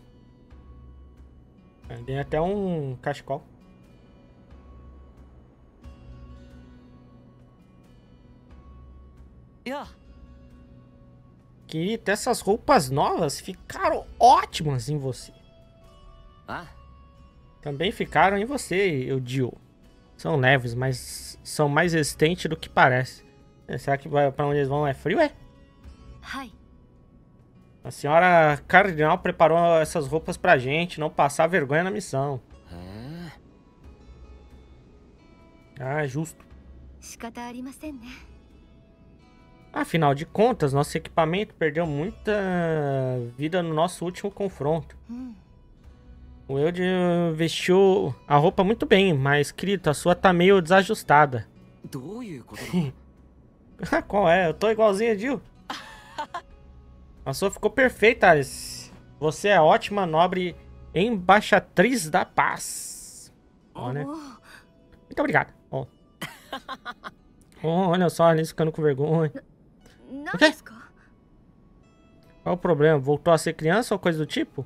Tem até um cachecol. Yeah. Querida, essas roupas novas ficaram ótimas em você. Ah, Também ficaram em você, eu Dio. São leves, mas são mais resistentes do que parece. É, Será que vai pra onde eles vão é frio, é? はい a senhora Cardinal preparou essas roupas pra gente não passar vergonha na missão. É? Ah, é justo. Afinal de contas, nosso equipamento perdeu muita vida no nosso último confronto. Hum. O Eld vestiu a roupa muito bem, mas, Krito, a sua tá meio desajustada. Ah, qual é? Eu tô igualzinho a Jill. A sua ficou perfeita, Alice. Você é ótima, nobre embaixatriz da paz. Ó, né? oh, né? Muito obrigado. Oh. oh, olha só, a Alice ficando com vergonha. O quê? Qual o problema? Voltou a ser criança ou coisa do tipo?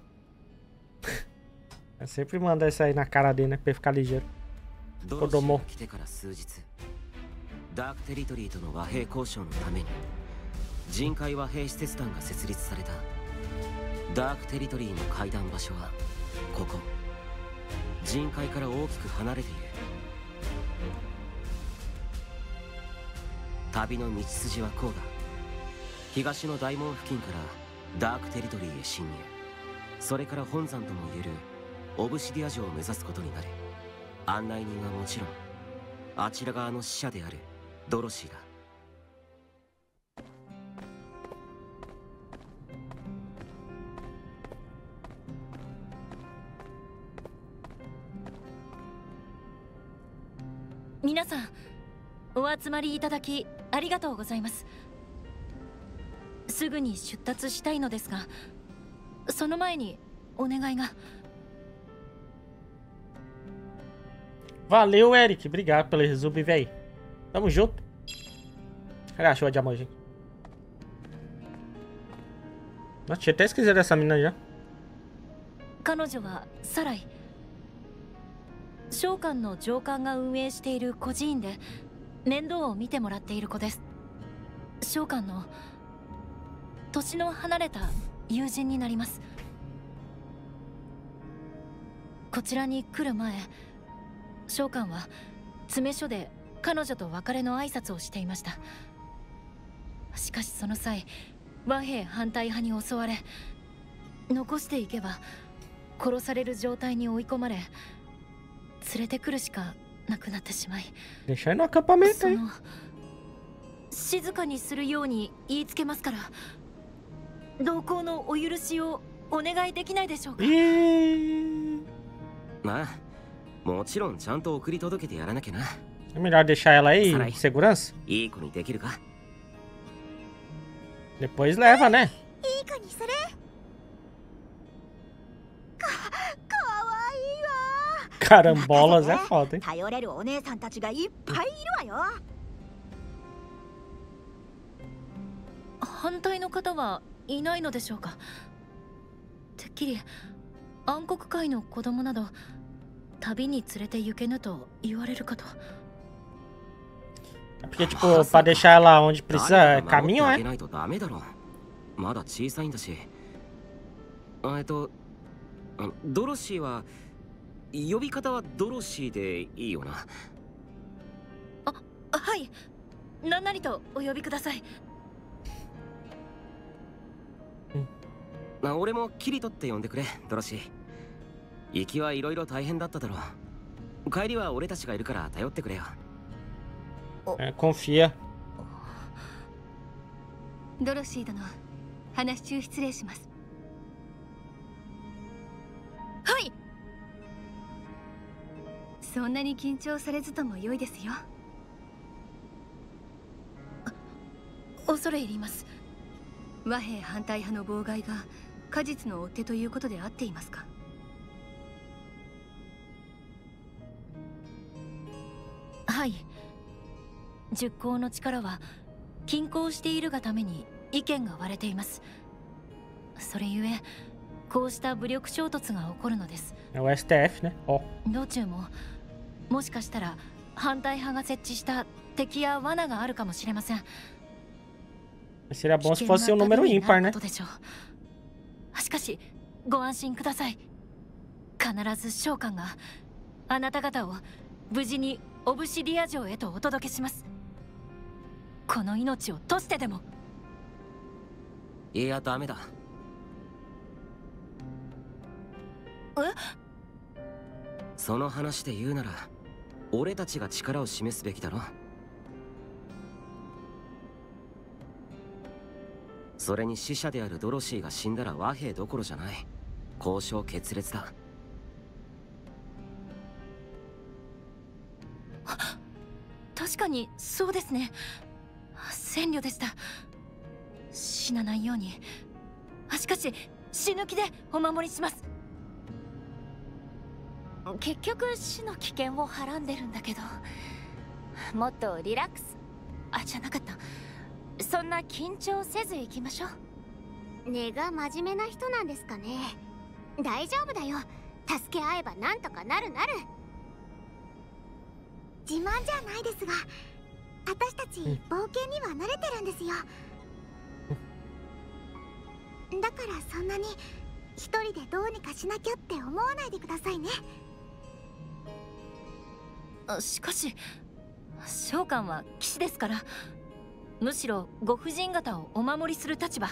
é sempre manda isso aí na cara dele, né? Pra ele ficar ligeiro. Kodomo. 人海和平施設団が設立された。ダークテリトリーの会談場所はここ。人海から大きく離れている。旅の道筋はこうだ。東の大門付近からダークテリトリーへ侵入。それから本山ともいえるオブシディア城を目指すことになる。案内人はもちろんあちら側の使者であるドロシーだ。皆さんお集まりいただきありがとうございますすぐに出立したいのですがその前にお願いが Valeu, Eric. Obrigado pelo resumo, véi. Tamo junto. Cadê a chuva de amor, gente? Nossa, tinha até esquecido dessa mina já. 彼女はサライ召喚の上官が運営している孤児院で面倒を見てもらっている子です。召喚の年の離れた友人になります。こちらに来る前召喚は詰め所で彼女と別れの挨拶をしていました。しかしその際和平反対派に襲われ残していけば殺される状態に追い込まれ連れてくるしかなくなってしまい。Deixa aí no acampamento そ aí. の静かにするように言いつけますから。同行のお許しをお願いできないでしょうか。Ih, まあもちろんちゃんと送り届けてやらなきゃな。É melhor deixar ela aí em segurança? いい子にできるか？Depois leva, né? Carambolas é foda, hein? 頼れるお姉さんたちがいっぱいいるわよ。反対の方はいないのでしょうか。てっきり暗黒界の子供など旅に連れて行けぬと言われるかと。É porque, tipo, pra deixar ela onde precisa caminho, あ é? まだ小さいんだし。あえっとあドロシーは呼び方はドロシーでいいよな？はい。何なりとお呼びください。あ俺もキリトって呼んでくれドロシー。行きはいろいろ大変だっただろう。帰りは俺たちがいるから頼ってくれよ。confia. ドロシー殿話中失礼しますそんなに緊張されずとも良いですよ。恐れ入ります。和平反対派の妨害が果実の追っ手ということで合っていますか？はい。熟考の力は均衡しているがために意見が割れています。それゆえこうした武力衝突が起こるのです。É o STF, né? Ó. 道中ももしかしたら反対派が設置した敵や罠があるかもしれません。Seria bom se fosse な um しょう。しかしご安心ください。必ず召喚があなた方を無事にオブシディア城へとお届けします。この命を賭してでも。いやダメだ。え？その話で言うなら俺たちが力を示すべきだろ。それに死者であるドロシーが死んだら和平どころじゃない。交渉決裂だ。確かにそうですね。戦慮でした。死なないように。しかし死ぬ気でお守りします。結局死の危険をはらんでるんだけど。もっとリラックス。あじゃなかった。そんな緊張せず行きましょう。根が真面目な人なんですかね。大丈夫だよ。助け合えばなんとかなるなる。自慢じゃないですが私たち冒険には慣れてるんですよ。だからそんなに一人でどうにかしなきゃって思わないでくださいね。あしかし召喚は騎士ですからむしろご婦人方をお守りする立場。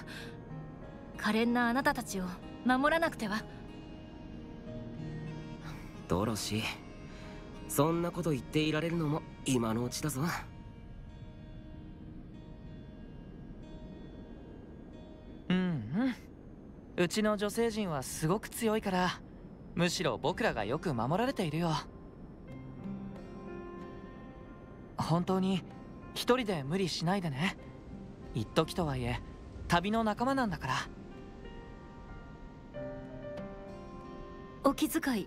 可憐なあなたたちを守らなくては。ドロシーそんなこと言っていられるのも今のうちだぞ。うんうん。うちの女性陣はすごく強いからむしろ僕らがよく守られているよ本当に一人で無理しないでね。一時とはいえ旅の仲間なんだから。お気遣い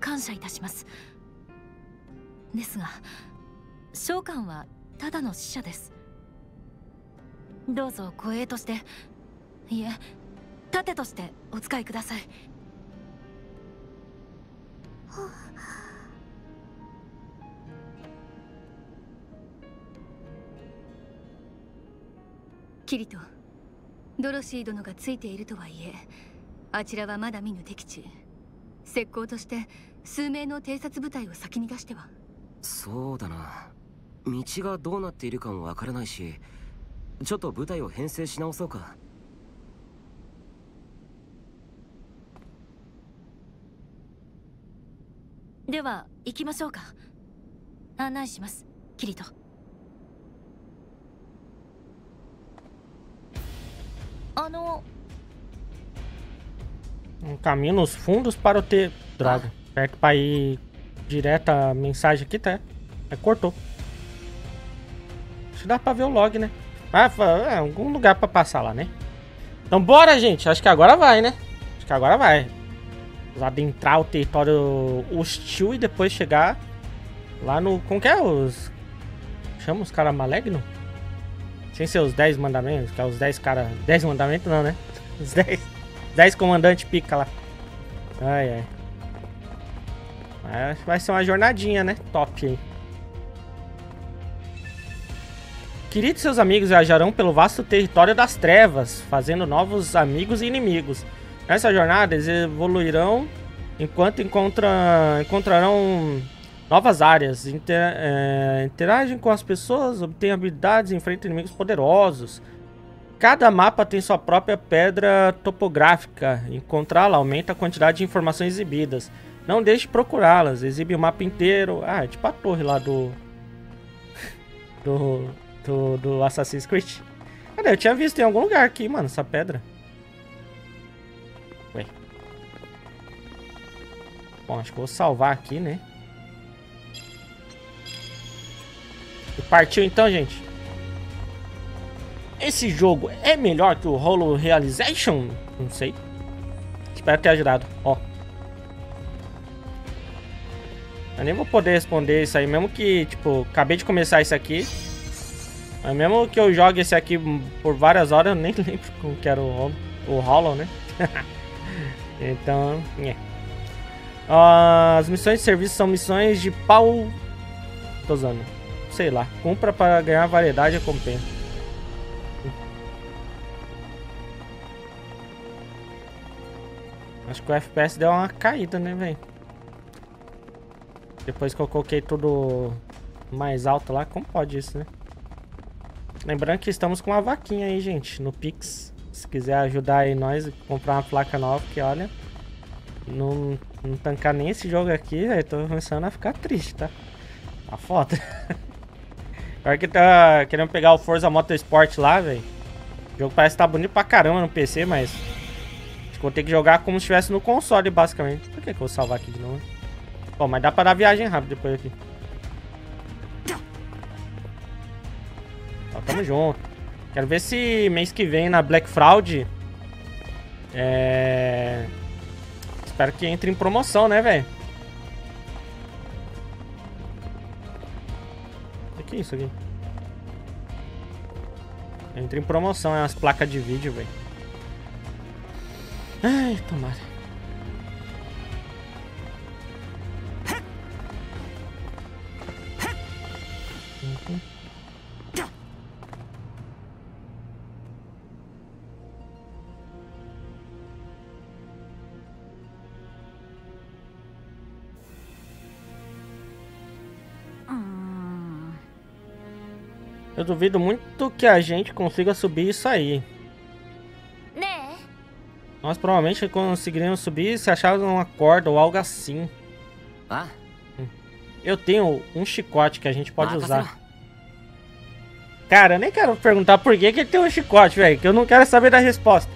感謝いたします。ですが召喚はただの使者です。どうぞ護衛としていえ盾としてお使いくださいキリトドロシー殿がついているとはいえあちらはまだ見ぬ敵地。石膏として数名の偵察部隊を先に出しては。そうだな。道がどうなっているかもわからないしちょっと部隊を編成し直そうか。では行きましょうか。案内します。キリト Um caminho nos fundos para o T. Droga. Perto pra ir direto a mensagem aqui, tá? Aí cortou. Acho que dá pra ver o log, né? Ah, é, algum lugar pra passar lá, né? Então bora, gente. Acho que agora vai, né? Acho que agora vai. Vamos adentrar o território hostil e depois chegar lá no... Como que é os... Chama os caras malignos? Sem ser os 10 mandamentos, que é os 10 caras... 10 mandamentos não, né? Os 10... 10 comandantes pica lá. Ai, ai. Vai ser uma jornadinha, né? Top aí. Queridos seus amigos viajarão pelo vasto território das trevas, fazendo novos amigos e inimigos. Nessa jornada, eles evoluirão enquanto encontra, encontrarão novas áreas, inter, é, interagem com as pessoas, obtêm habilidades e enfrentam inimigos poderosos. Cada mapa tem sua própria pedra topográfica. Encontrá-la aumenta a quantidade de informações exibidas. Não deixe de procurá-las. Exibe o mapa inteiro. Ah, é tipo a torre lá do. Do. Do, do Assassin's Creed. Cadê? Eu tinha visto em algum lugar aqui, mano, essa pedra. Ué. Bom, acho que vou salvar aqui, né? Partiu então, gente. Esse jogo é melhor que o Holo Realization? Não sei. Espero ter ajudado. Ó. Eu nem vou poder responder isso aí, mesmo que, tipo, acabei de começar isso aqui. Mas mesmo que eu jogue esse aqui por várias horas, eu nem lembro como que era o, o Hollow, né? então, é. As missões de serviço são missões de pau... Tô usando. Sei lá. Cumpra para ganhar variedade e recompensa. Acho que o FPS deu uma caída, né, velho? Depois que eu coloquei tudo mais alto lá, como pode isso, né? Lembrando que estamos com uma vaquinha aí, gente, no Pix. Se quiser ajudar aí nós a comprar uma placa nova, que olha, não, não tancar nem esse jogo aqui, velho, tô começando a ficar triste, tá? A foto. Pior que tá querendo pegar o Forza Motorsport lá, velho. O jogo parece que tá bonito pra caramba no PC, mas... Acho que vou ter que jogar como se estivesse no console, basicamente. Por que, que eu vou salvar aqui de novo? Bom, mas dá pra dar viagem rápida depois aqui. Ó, tamo junto. Quero ver se mês que vem na Black Fraud. É. Espero que entre em promoção, né, velho? Que é isso aqui? Entra em promoção, é umas placas de vídeo, velho. Ai, tomara. Eu duvido muito que a gente consiga subir isso aí. Né? Nós provavelmente conseguiríamos subir se acharmos uma corda ou algo assim. Ah? Eu tenho um chicote que a gente pode usar. Cara, eu nem quero perguntar por que, que ele tem um chicote, velho. Que eu não quero saber da resposta.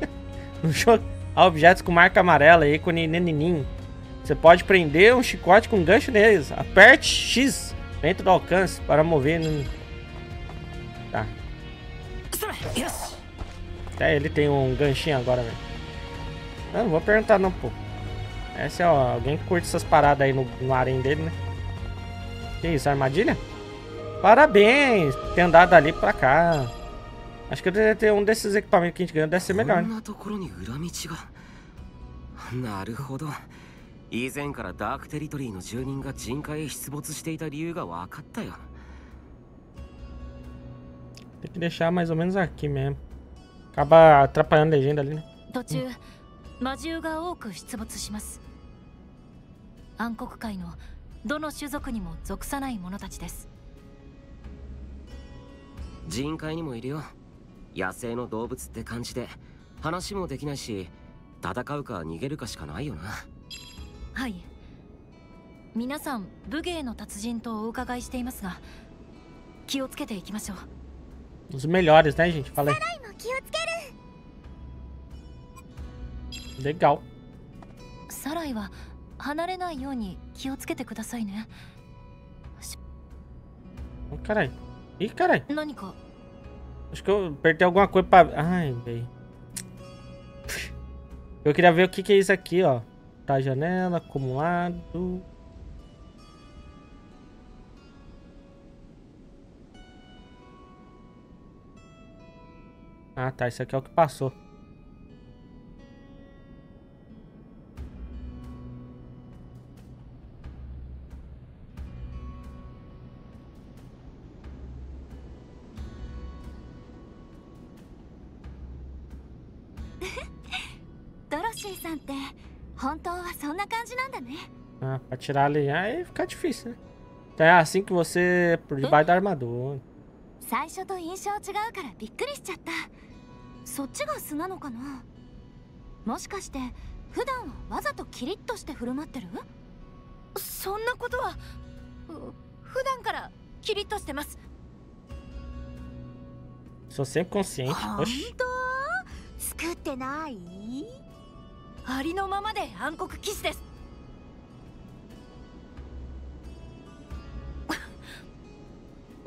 no jogo, há objetos com marca amarela, ícone nenininho. Você pode prender um chicote com gancho neles. Aperte X dentro do alcance para mover no... Tá. Até ele tem um ganchinho agora, velho. Não, não vou perguntar não, pô. Essa é ó, alguém que curte essas paradas aí no, no harém dele, né? Que isso, armadilha? Parabéns ter andado ali pra cá. Acho que deve ter um desses equipamentos que a gente ganhou, deve ser melhor, né? 以前からダークテリトリーの住人が人海へ出没していた理由が分かったよ。Tem que deixar mais ou menos aqui mesmo. Acaba atrapalhando a legenda ali, né? 途中、魔獣が多く出没します暗黒界のどの種族にも属さない者たちです人海にもいるよ野生の動物って感じで話もできないし戦うか逃げるかしかないよなはい皆さん武芸の達人とお伺いしていますが気をつけていきましょう Os melhores, né, gente? Falei. Legal. サライは離れないように気をつけてくださいね Oh, caralho. Ih, caralho. 何か Acho que eu apertei alguma coisa pra... Ai, velho. Eu queria ver o que, que é isso aqui, ó. Tá, janela, acumulado... Ah, tá. Isso aqui é o que passou. Ah, pra tirar ali aí fica difícil, né? Então é assim que você por debaixo da armadura. 最初と印象違うからびっくりしちゃったそっちが素なのかなもしかして普段はわざとキリッとして振る舞ってるそんなことはう普段からキリッとしてます Sou sempre consciente. 本 Oxi. ありのままで暗黒騎士です。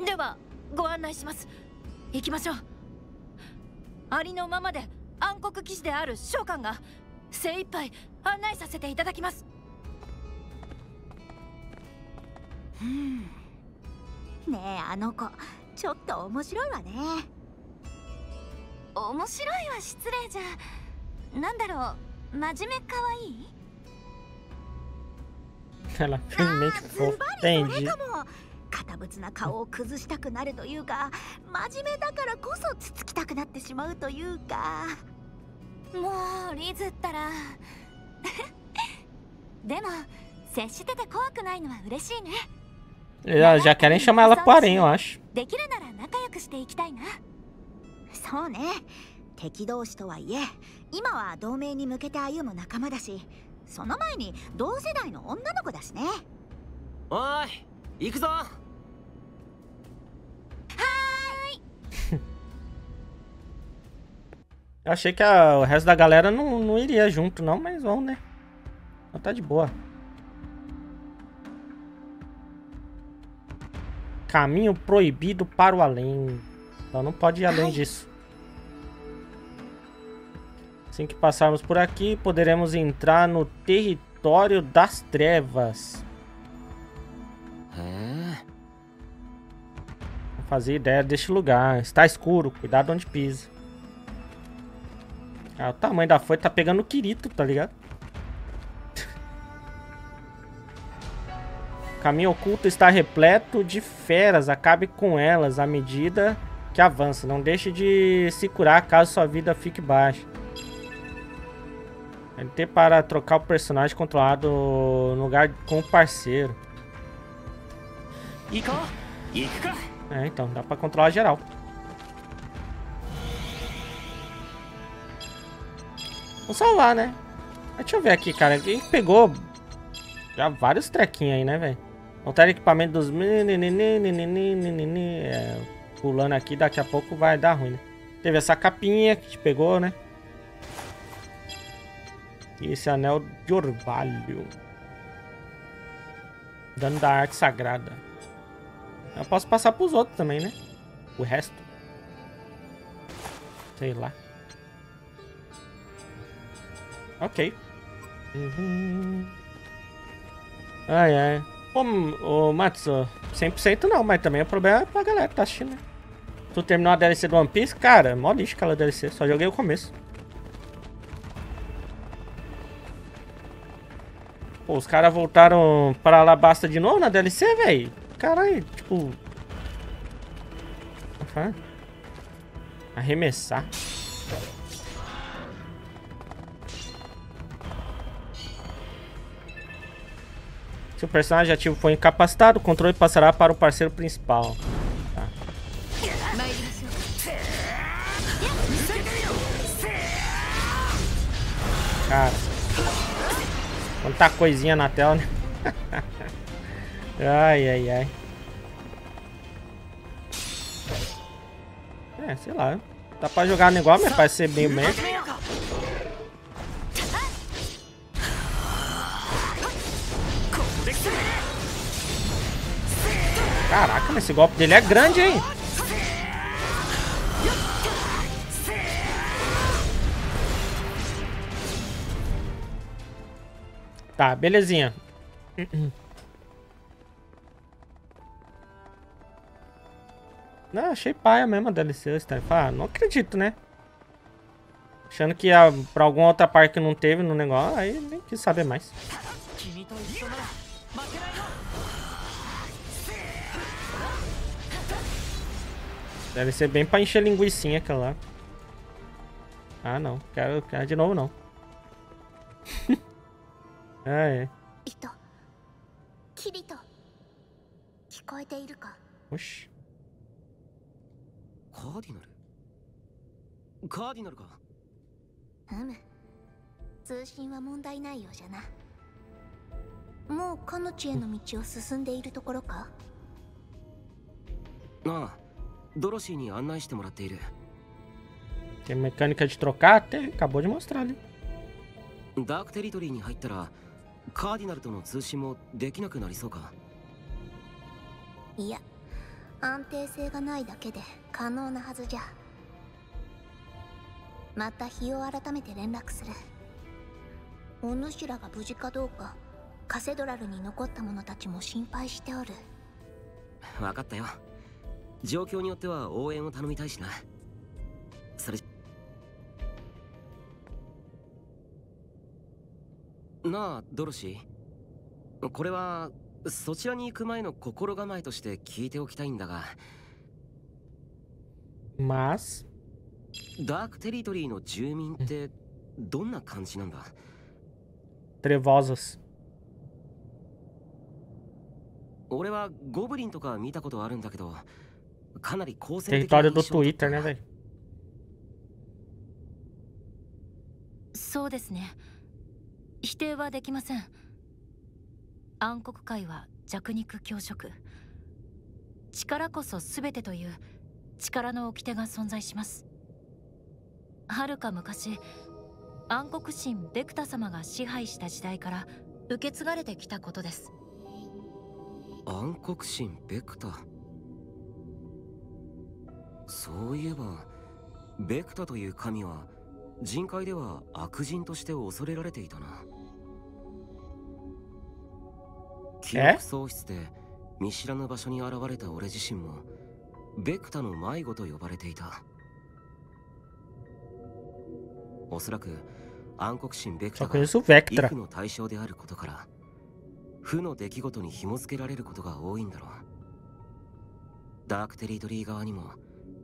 ではご案内します。行きましょう。ありのままで暗黒騎士である召喚が精一杯案内させていただきます。ねえあの子ちょっと面白いわね。面白いは失礼じゃ。なんだろう真面目かわいい？Ela. かも。堅物な顔を崩したくなるというか真面目だからこそつつきたくなってしまうというか。もうリズったら。でも接してて怖くないのは嬉しいね。Já, já querem chamar ela pro harém, eu acho. できるなら仲良くしていきたいな。そうね。敵同士とはいえ今は同盟に向けて歩む仲間だしその前に同世代の女の子だしねおーい行くぞ Eu achei que a- o resto da galera não, não iria junto, não, mas vão, né? Então tá de boa. Caminho proibido para o além. Então não pode ir além disso. Assim que passarmos por aqui, poderemos entrar no território das trevas. Não fazia ideia deste lugar. Está escuro, cuidado onde pisa. Ah, o tamanho da folha tá pegando o Kirito, tá ligado? O caminho oculto está repleto de feras. Acabe com elas à medida que avança. Não deixe de se curar caso sua vida fique baixa. LT para trocar o personagem controlado no lugar com o parceiro. É, então, dá pra controlar geral. Vou salvar, né? Deixa eu ver aqui, cara. Quem pegou já vários trequinhos aí, né, velho? Montar equipamento dos... É, pulando aqui, daqui a pouco vai dar ruim, né? Teve essa capinha que te pegou, né? E esse anel de orvalho. Dano da arte sagrada. Eu posso passar pros outros também, né? O resto. Sei lá. Ok. Uhum. Ai, ai. Ô, ô Matsu, 100% não, mas também o problema é pra galera que tá assistindo, né? Tu terminou a DLC do One Piece? Cara, mó lixo aquela DLC, só joguei o começo. Pô, os caras voltaram pra Alabasta de novo na DLC, velho? Caralho, tipo... Arremessar. Se o personagem ativo for incapacitado, o controle passará para o parceiro principal. Tá. Cara... Quanta coisinha na tela, né? ai, ai, ai. É, sei lá. Dá pra jogar negócio, mas parece ser meio merda. Caraca, mas esse golpe dele é grande, hein? Tá, belezinha. Não, achei paia mesmo a DLC tá- Ah, não acredito, né? Achando que a, pra alguma outra parte que não teve no negócio, aí nem quis saber mais. Deve ser bem pra encher linguiçinha aquela lá. Ah, não. Quero, quero de novo, não. ah. えっと。キリト聞こえているか？Oxi. カーディナル？カーディナルか？うむ。通信は問題ないようじゃな。もうかの地への道を進んでいるところか？ああ。ドロシーに案内してもらっている。Tem mecânica de trocar até? Acabou de mostrar ali. ダークテリトリーに入ったらカーディナルとの通信もできなくなりそうか？いや安定性がないだけで可能なはずじゃ。また日を改めて連絡する。お主らが無事かどうかカセドラルに残った者たちも心配しておる。分かったよ。状況によっては応援を頼みたいしな。それなあドロシー？これはそちらに行く前の心構えとして聞いておきたいんだが Mas? ダークテリトリーの住民ってどんな感じなんだ？Trevosos. 俺はゴブリンとか見たことあるんだけどかなり好戦的 Território な velho? そうですね否定はできません。暗黒界は弱肉強食。力こそ全てという力の掟が存在します。はるか昔暗黒神ベクタ様が支配した時代から受け継がれてきたことです。暗黒神ベクタそういえばベクタという神は人界では悪人として恐れられていたな。記憶喪失で見知らぬ場所に現れた俺自身もベクタの迷子と呼ばれていた。おそらく暗黒神ベクタが怖の対象であることから負の出来事に紐付けられることが多いんだろう。ダークテリトリー側にも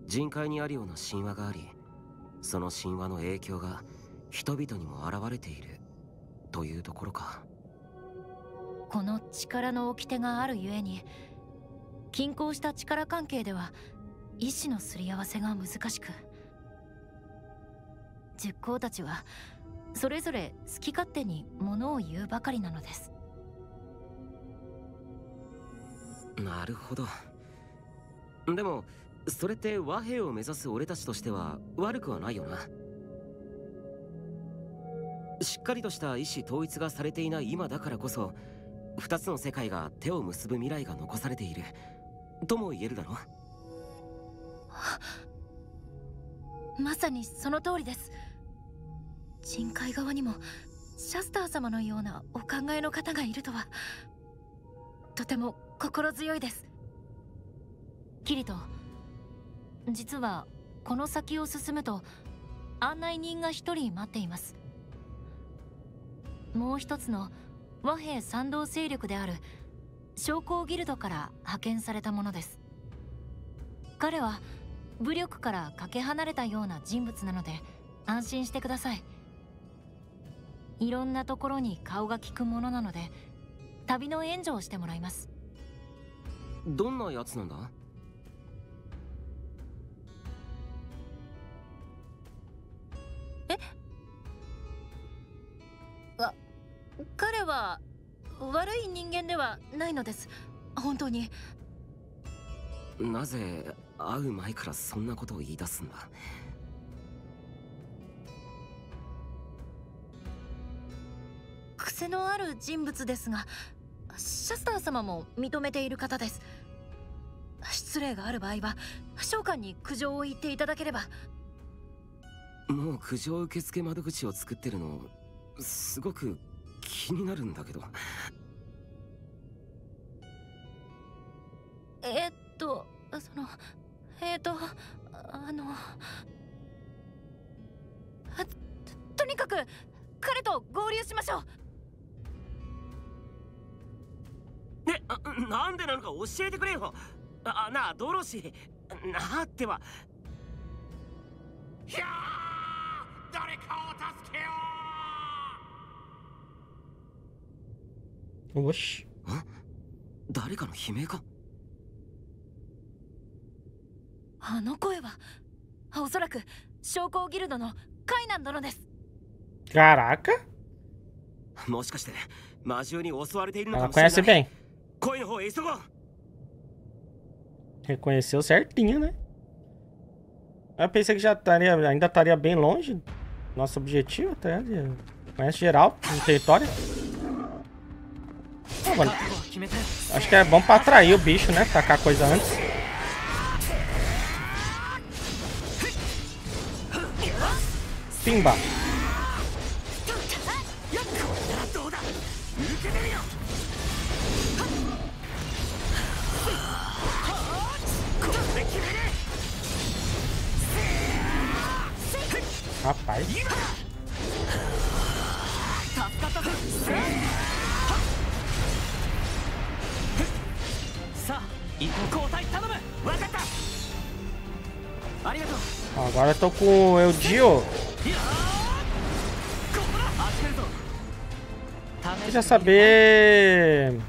人海にあるような神話がありその神話の影響が人々にも現れているというところかこの力の掟があるゆえに均衡した力関係では意志のすり合わせが難しく。十行たちはそれぞれ好き勝手に物を言うばかりなのです。なるほど。でもそれって和平を目指す俺たちとしては悪くはないよな。しっかりとした意思統一がされていない今だからこそ二つの世界が手を結ぶ未来が残されている。とも言えるだろまさにその通りです。人海側にもシャスター様のようなお考えの方がいるとは。とても心強いです。キリト実はこの先を進むと案内人が一人待っています。もう一つの和平賛同勢力である将校ギルドから派遣されたものです。彼は武力からかけ離れたような人物なので安心してください。いろんなところに顔が利くものなので旅の援助をしてもらいます。どんなやつなんだ？彼は悪い人間ではないのです。本当に。なぜ会う前からそんなことを言い出すんだ？癖のある人物ですがシャスター様も認めている方です。失礼がある場合は召喚に苦情を言っていただければ。もう苦情受付窓口を作ってるのすごく気になるんだけど。えーっとそのえーっとあのあととにかく彼と合流しましょう。ねあなんでなのか教えてくれよ。あなあドロシー。なあっては。ひゃー Oxi. 誰かの悲鳴かあの声はおそらく将校ギルドのカイナン殿です Caraca. もしかして魔獣に襲われているのか Ela もしれない conhece bem. 声の方へ急ごう Reconheceu certinho, né? Eu pensei que já estaria, ainda estaria bem longe do nosso objetivo, tá? ligado? Conhece geral no território. acho que é bom pra atrair o bicho, né? Tacar coisa antes. Pimba. Rapaz. Agora tô com o Eldio. Queria saber...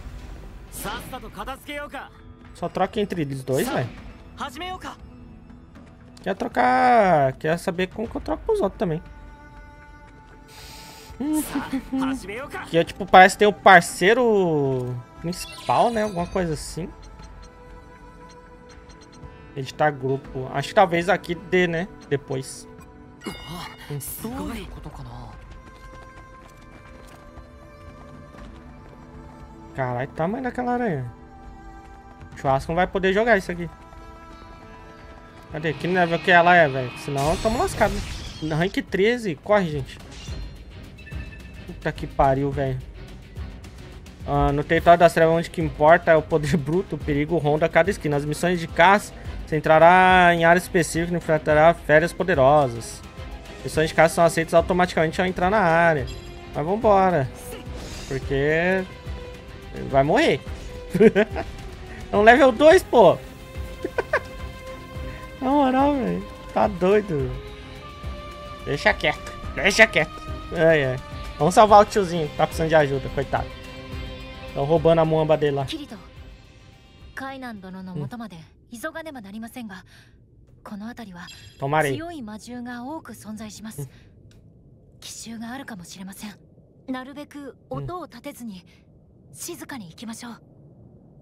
Só troca entre eles dois, velho. Quer trocar... Quer saber como que eu troco pros outros também. que é tipo, parece ter o parceiro principal, né? Alguma coisa assim. Editar tá grupo. Acho que talvez aqui dê, né? Depois. Ah, Caralho, tamanho daquela aranha. O churrasco não vai poder jogar isso aqui. Cadê? Que level que ela é, velho? Senão estamos lascados. Né? Rank 13. Corre, gente. Puta que pariu, velho. Ah, no território das trevas, onde que importa é o poder bruto, o perigo ronda cada esquina. As missões de caça você entrará em área específica e enfrentará férias poderosas. Missões de caça são aceitas automaticamente ao entrar na área. Mas vambora. Porque... Vai morrer. é um level 2, pô. Na moral, velho. Tá doido. Deixa quieto. Deixa quieto. Ai, ai. Vamos salvar o tiozinho. Tá precisando de ajuda, coitado. Estão roubando a muamba dele lá. キ急がねばなりませんが、この辺りは.強い魔獣が多く存在します。奇襲があるかもしれません。なるべく音を立てずに静かに行きましょう。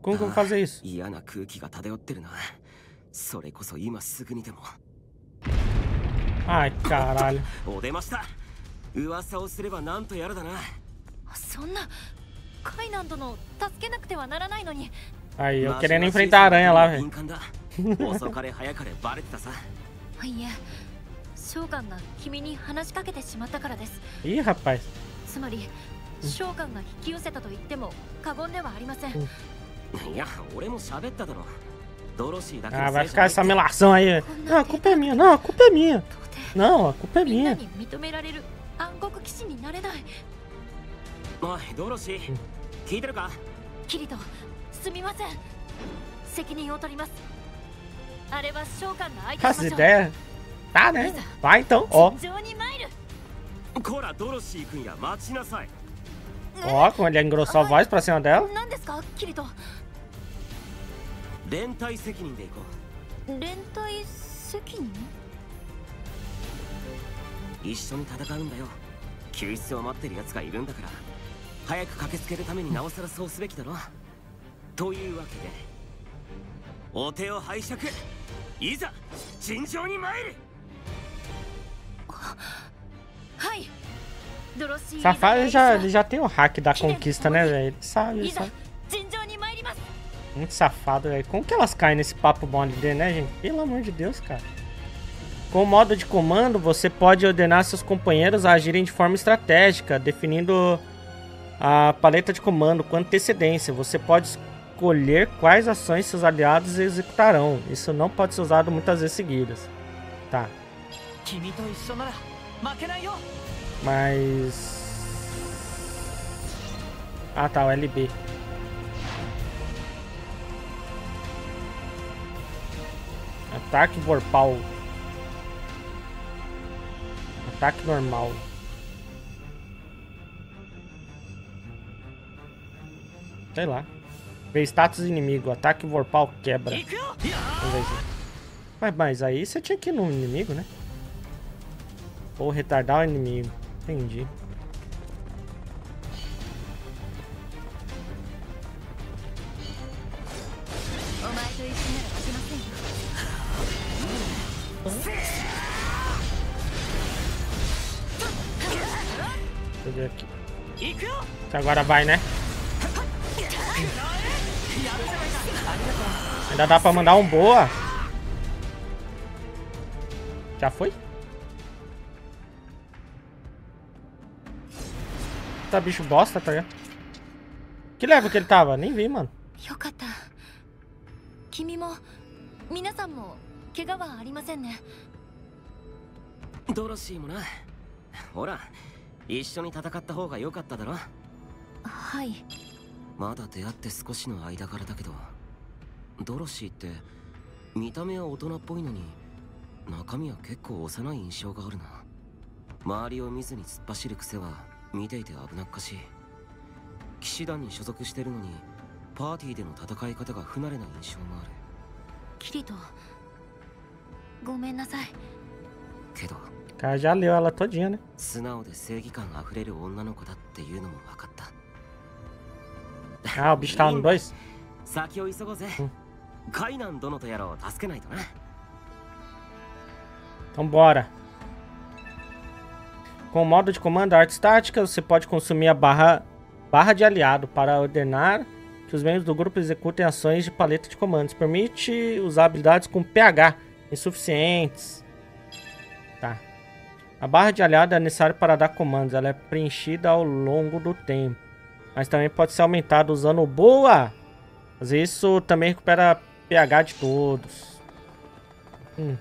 Como que eu vou fazer isso? 嫌な空気が漂ってるな。それこそ今すぐにでも。Ai, caralho. お出ました。噂をすればなんとやらだな。そんなカイナン殿を助けなくてはならないのに Aí, eu querendo enfrentar a aranha lá, velho. 敏感だ遅かれ早かれバレてたさいいえ召喚が君に話しかけてしまったからです Ih, rapaz. つまり召喚が引き寄せたと言っても過言ではありませんいや俺も喋っただろドロシーだけ Ah, の vai せいじ ficar ゃ essa ないって melação aí. Não, a culpa é minha. Não, a culpa é minha. Não, a culpa é みんな minha. に認められる暗黒騎士になれないおいドロシー聞いてるかキリト すみません。責任を取ります。あれは召喚の相手で？だね。バイト？お？こらドロシー君や待ちなさい。おあこれレングロスはバイスプラスなんだよ。何ですか？キリト。連帯責任で行こう。連帯責任？一緒に戦うんだよ。救出を待ってる奴がいるんだから。早く駆けつけるためになおさらそうすべきだろ。というわけでお手を拝借いざ尋常に参るはいドロシー Safado, ele já, ele já tem o hack da conquista, né, velho? Ele sabe, ele いざ sabe. 尋常に参ります Muito safado, velho. Como que elas caem nesse papo bonde dele, né, gente? Pelo amor de Deus, cara. Com o modo de comando, você pode ordenar seus companheiros a agirem de forma estratégica, definindo a paleta de comando com antecedência. Você pode escolher quais ações seus aliados executarão. Isso não pode ser usado muitas vezes seguidas. Tá. Mas... Ah tá, o LB. Ataque vorpal. Ataque normal. Sei lá. Vê status inimigo, ataque vorpal quebra. Mas, mas aí você tinha que ir no inimigo, né? Ou retardar o inimigo. Entendi. Deixa eu ver aqui. Agora vai, né? Ainda dá pra mandar um boa. Já foi? Tá bicho bosta, tá ligado? Que leva que ele tava? Nem vi, mano. よかった君も皆さんも怪我はありませんねドロシーもなほら一緒に戦った方が良かっただろはい まだ出会って少しの間からだけどドロシーって見た目は大人っぽいのに中身は結構幼い印象があるな。周りを見ずに突っ走る癖は見ていて危なっかしい。騎士団に所属してるのにパーティーでの戦い方が不慣れな印象もある。キリトごめんなさい。けど O cara já leu ela todinha, né? 素直で正義感あふれる女の子だっていうのも分かったAh, o bicho tava no 2? 先を急ごうぜ、カイナン殿とやろう助けないとな Então bora. Com o modo de comando arte estática, você pode consumir a barra, barra de aliado para ordenar que os membros do grupo executem ações de paleta de comandos. Permite usar habilidades com pH insuficientes. Tá. A barra de aliado é necessária para dar comandos. Ela é preenchida ao longo do tempo. Mas também pode ser aumentada usando boa. Mas isso também recupera pH de todos. Hum.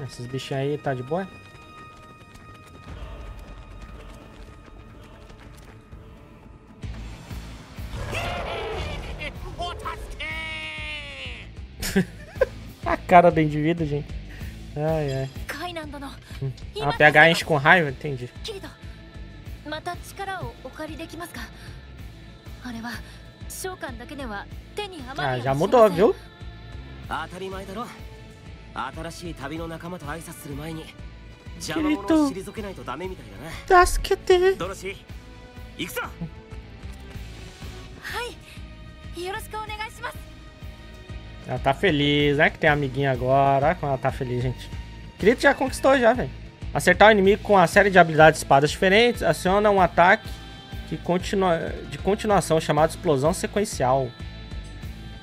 Esses bichinhos aí tá de boa? A cara do indivíduo, gente. Ai, ai. カイナン殿 A PH enche com raiva? Entendi. キリトまた力をお借りできますかあれは召喚だけでは手に余 Ah, り já はしま mudou, せん viu? 当たり前だろ新しい旅の仲間と挨拶する前に邪キリ魔者トを退けないとダメみたいだな 助けてドロシー行くぞはいよろしくお願いします Ela tá feliz, né? Que tem amiguinha agora. Olha como ela tá feliz, gente. Kirito já conquistou já, velho. Acertar o inimigo com uma série de habilidades de espadas diferentes aciona um ataque que continua, de continuação chamado explosão sequencial.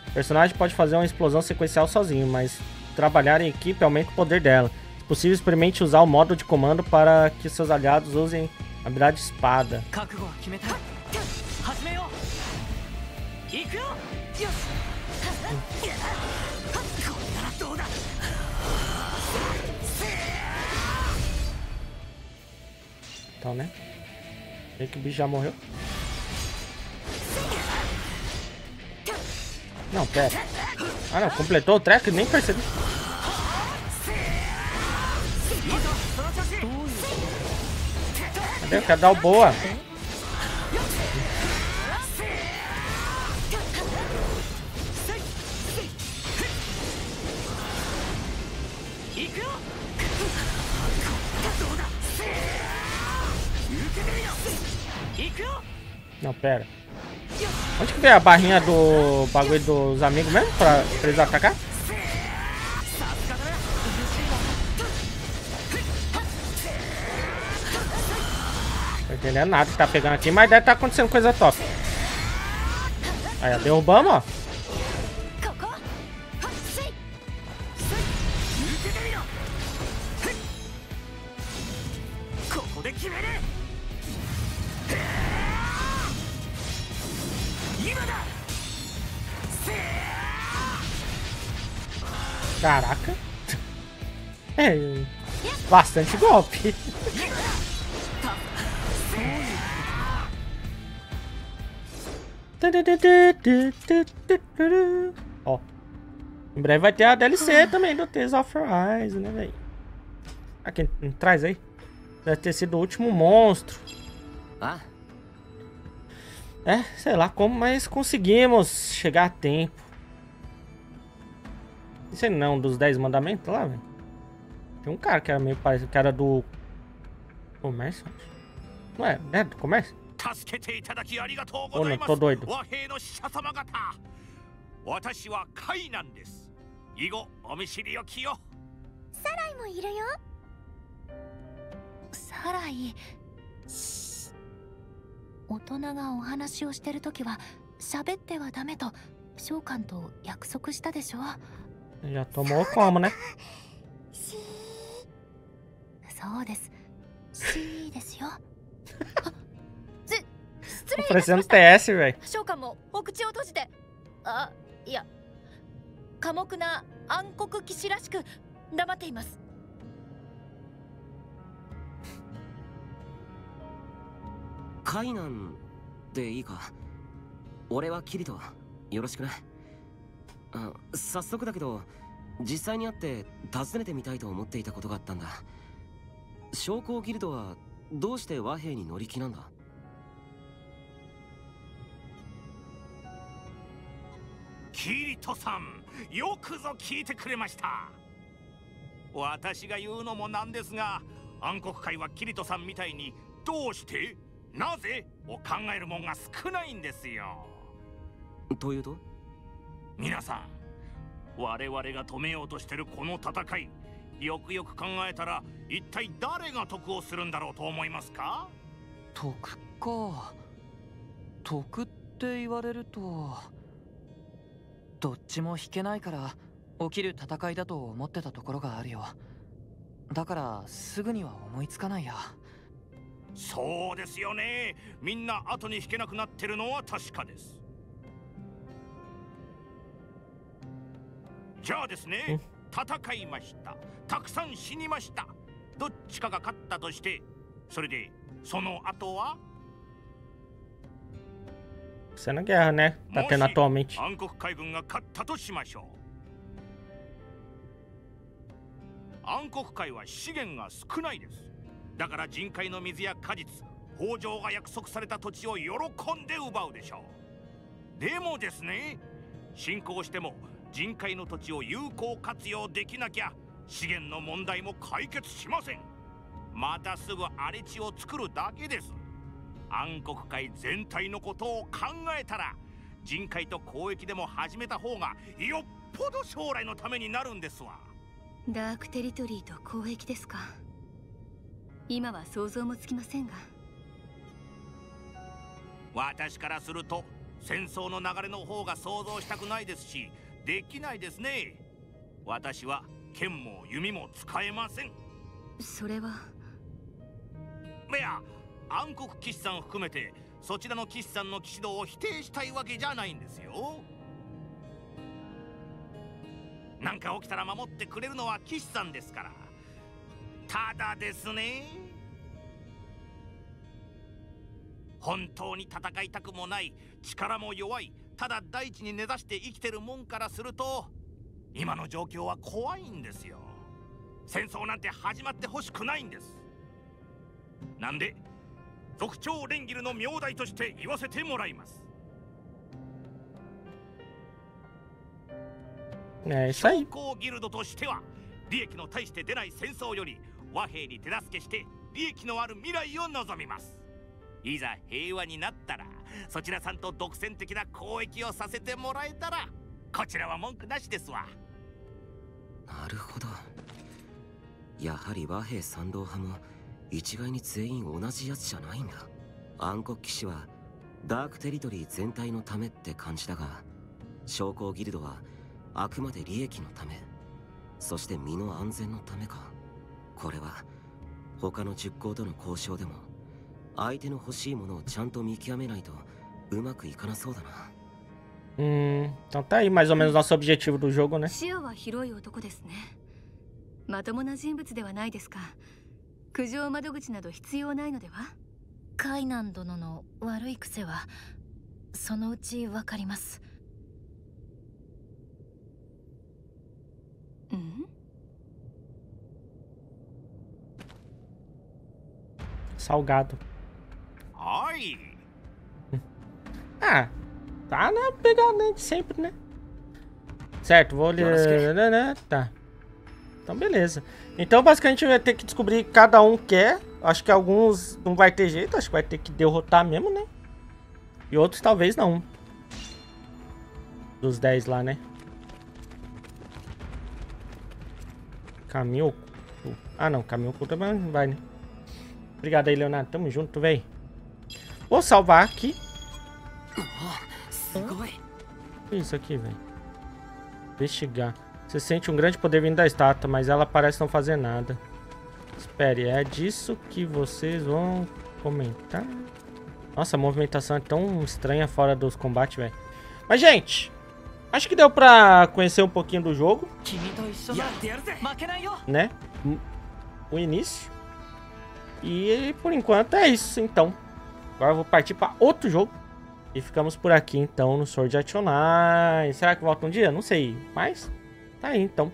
O personagem pode fazer uma explosão sequencial sozinho, mas trabalhar em equipe aumenta o poder dela. Se possível, experimente usar o modo de comando para que seus aliados usem a habilidade de espada. Então, né? Vê que o bicho já morreu. Não, pera. Ah, não. Completou o treco e nem percebi. Cadê? Dar o boa. Não, pera. Onde que veio a barrinha do bagulho dos amigos mesmo? Pra, pra eles atacar? Tô entendendo nada que tá pegando aqui, mas deve tá acontecendo coisa top. Aí, derrubamos, ó. Caraca. É. Bastante golpe. Ó. Em breve vai ter a DLC também do Tales of Rise, né, velho? Aqui, traz aí. Deve ter sido o último monstro. Ah, É, sei lá como, mas conseguimos chegar a tempo. Isso aí não, dos 10 mandamentos lá, velho. Tem um cara que era meio parecido, que era do comércio, acho. Não é, é do comércio? 助けていただきありがとうおのございますとどいど和平の使者様方私はカイなんです以後お見知りおきよサライもいるよサライ大人がお話をしてるときは喋ってはダメと召喚と約束したでしょ Já tomou como, né? Sim. So desu. Sim desu yo. Parecendo TS, velho. Shokan mo okuchi o tojite. Ah, iya. Kamoku na ankoku kishi rashiku damatte imasu. 海南でいいか俺はキリトよろしくねあ早速だけど実際に会って訪ねてみたいと思っていたことがあったんだ。将校ギルドはどうして和平に乗り気なんだ？キリトさんよくぞ聞いてくれました。私が言うのもなんですが暗黒界はキリトさんみたいにどうしてなぜを考えるもんが少ないんですよ。というと？皆さん我々が止めようとしてるこの戦いよくよく考えたら一体誰が得をするんだろうと思いますか？得か。得って言われるとどっちも引けないから起きる戦いだと思ってたところがあるよ。だからすぐには思いつかないや。そうですよね。みんな後に引けなくなってるのは確かですじゃあですね戦いました。たくさん死にました。どっちかが勝ったとしてそれでその後は？guerra, tendo し atualmente. 暗黒海軍が勝ったとしましょう。暗黒海は資源が少ないです。だから人海の水や果実北条が約束された土地を喜んで奪うでしょう。でもですね侵攻しても人海の土地を有効活用できなきゃ資源の問題も解決しません。またすぐ荒れ地を作るだけです。暗黒界全体のことを考えたら人海と交易でも始めた方がよっぽど将来のためになるんですわ。ダークテリトリーと交易ですか？今は想像もつきませんが。私からすると戦争の流れの方が想像したくないですしできないですね。私は剣も弓も使えません。それは。いや暗黒騎士さん含めてそちらの騎士さんの騎士道を否定したいわけじゃないんですよ。なんか起きたら守ってくれるのは騎士さんですから。ただですね。本当に戦いたくもない力も弱いただ大地に根ざして生きてるもんからすると今の状況は怖いんですよ。戦争なんて始まってほしくないんです。なんで族長レンギルの名代として言わせてもらいます。isso aí. 将校ギルドとしては利益の大して出ない戦争より和平に手助けして利益のある未来を望みますいざ平和になったらそちらさんと独占的な交易をさせてもらえたらこちらは文句なしですわ。なるほど。やはり和平賛同派も一概に全員同じやつじゃないんだ。暗黒騎士はダークテリトリー全体のためって感じだが将校ギルドはあくまで利益のためそして身の安全のためか。これは他の実行との交渉でも相手の欲しいものをちゃんと見極めないとうまくいかなそうだな。Hum, então tá aí mais ou menos nosso objetivo do jogo, né? 視野は広い男ですね。まともな人物ではないですか。苦情窓口など必要ないのでは？カイナン殿の悪い癖はそのうちわかります。うん？Salgado. はい Ah, tá na pegada de sempre, né? Certo, vou ler. Tá. Então, beleza. Então, basicamente, vai ter que descobrir cada um quer. Acho que alguns não vai ter jeito, acho que vai ter que derrotar mesmo, né? E outros talvez não. Dos 10 lá, né? Caminho oculto. Ah, não, caminho oculto mas não vai, né? Obrigado aí, Leonardo. Tamo junto, véi. Vou salvar aqui. Que isso aqui, velho? Investigar. Você sente um grande poder vindo da estátua, mas ela parece não fazer nada. Espere, é disso que vocês vão comentar? Nossa, a movimentação é tão estranha fora dos combates, velho. Mas, gente, acho que deu pra conhecer um pouquinho do jogo. Né? O início. E por enquanto é isso, então. Agora eu vou partir para outro jogo. E ficamos por aqui, então, no Sword Art Online. Será que volta um dia? Não sei. Mas, tá aí, então.